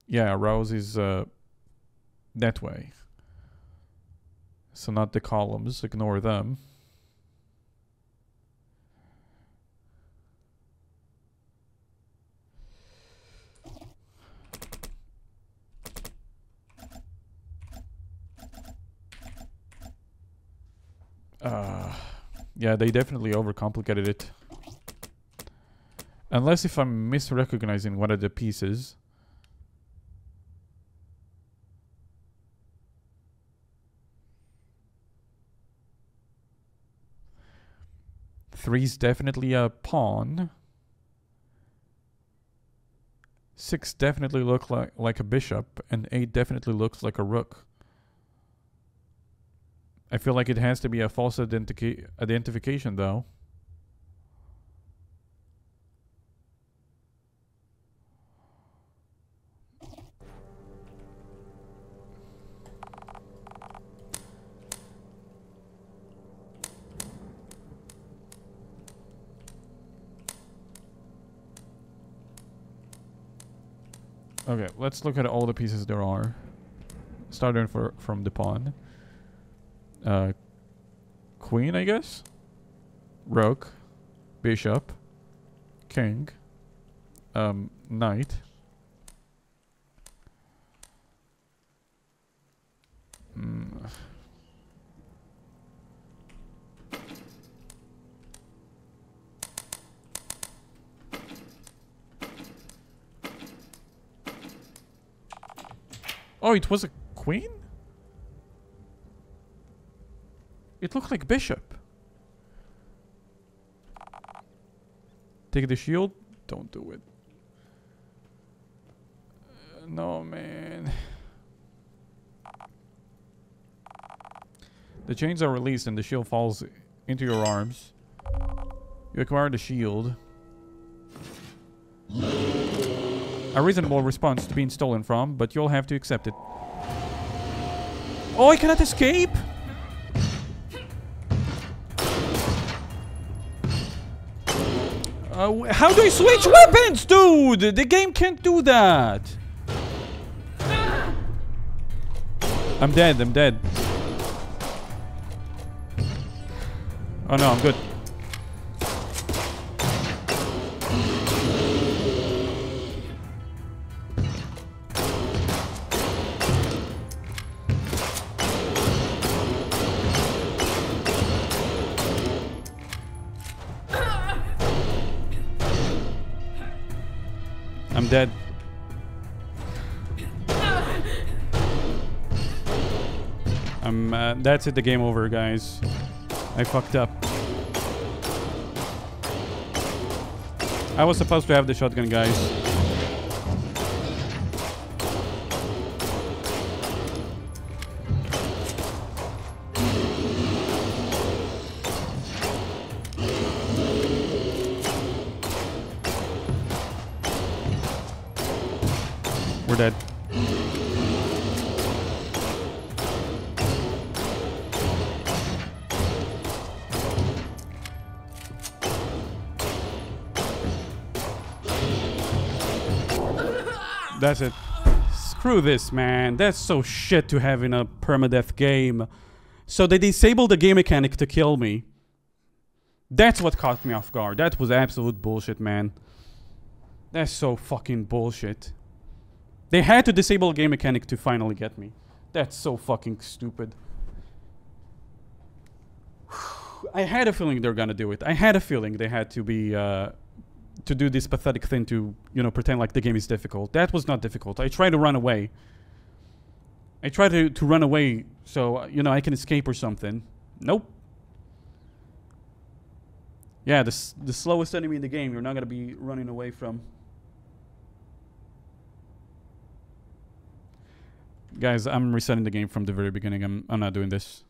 yeah rows is uh, that way so not the columns ignore them Uh, yeah, they definitely overcomplicated it. Unless if I'm misrecognizing one of the pieces. Three's definitely a pawn. Six definitely look like like a bishop, and eight definitely looks like a rook. I feel like it has to be a false identi identification, though. Okay, let's look at all the pieces there are. Starting for, from the pawn. Uh, queen, I guess. Rook, bishop, king, um, knight. Mm. Oh, it was a queen? It looked like bishop. Take the shield? Don't do it. Uh, no, man. The chains are released and the shield falls into your arms. You acquire the shield. A reasonable response to being stolen from, but you'll have to accept it. Oh, I cannot escape? How do I switch weapons, dude? The game can't do that. I'm dead, I'm dead. Oh no, I'm good. That's it, the game over, guys. I fucked up. I was supposed to have the shotgun, guys. Screw this, man. That's so shit to have in a permadeath game. So they disabled the game mechanic to kill me. That's what caught me off guard. That was absolute bullshit, man. That's so fucking bullshit. They had to disable a game mechanic to finally get me. That's so fucking stupid. I had a feeling they're gonna do it. I had a feeling they had to be uh, to do this pathetic thing to you know pretend like the game is difficult. That was not difficult. I tried to run away. I tried to to run away so you know I can escape or something. Nope. Yeah, the the slowest enemy in the game. You're not gonna be running away from. Guys, I'm resetting the game from the very beginning. I'm I'm not doing this.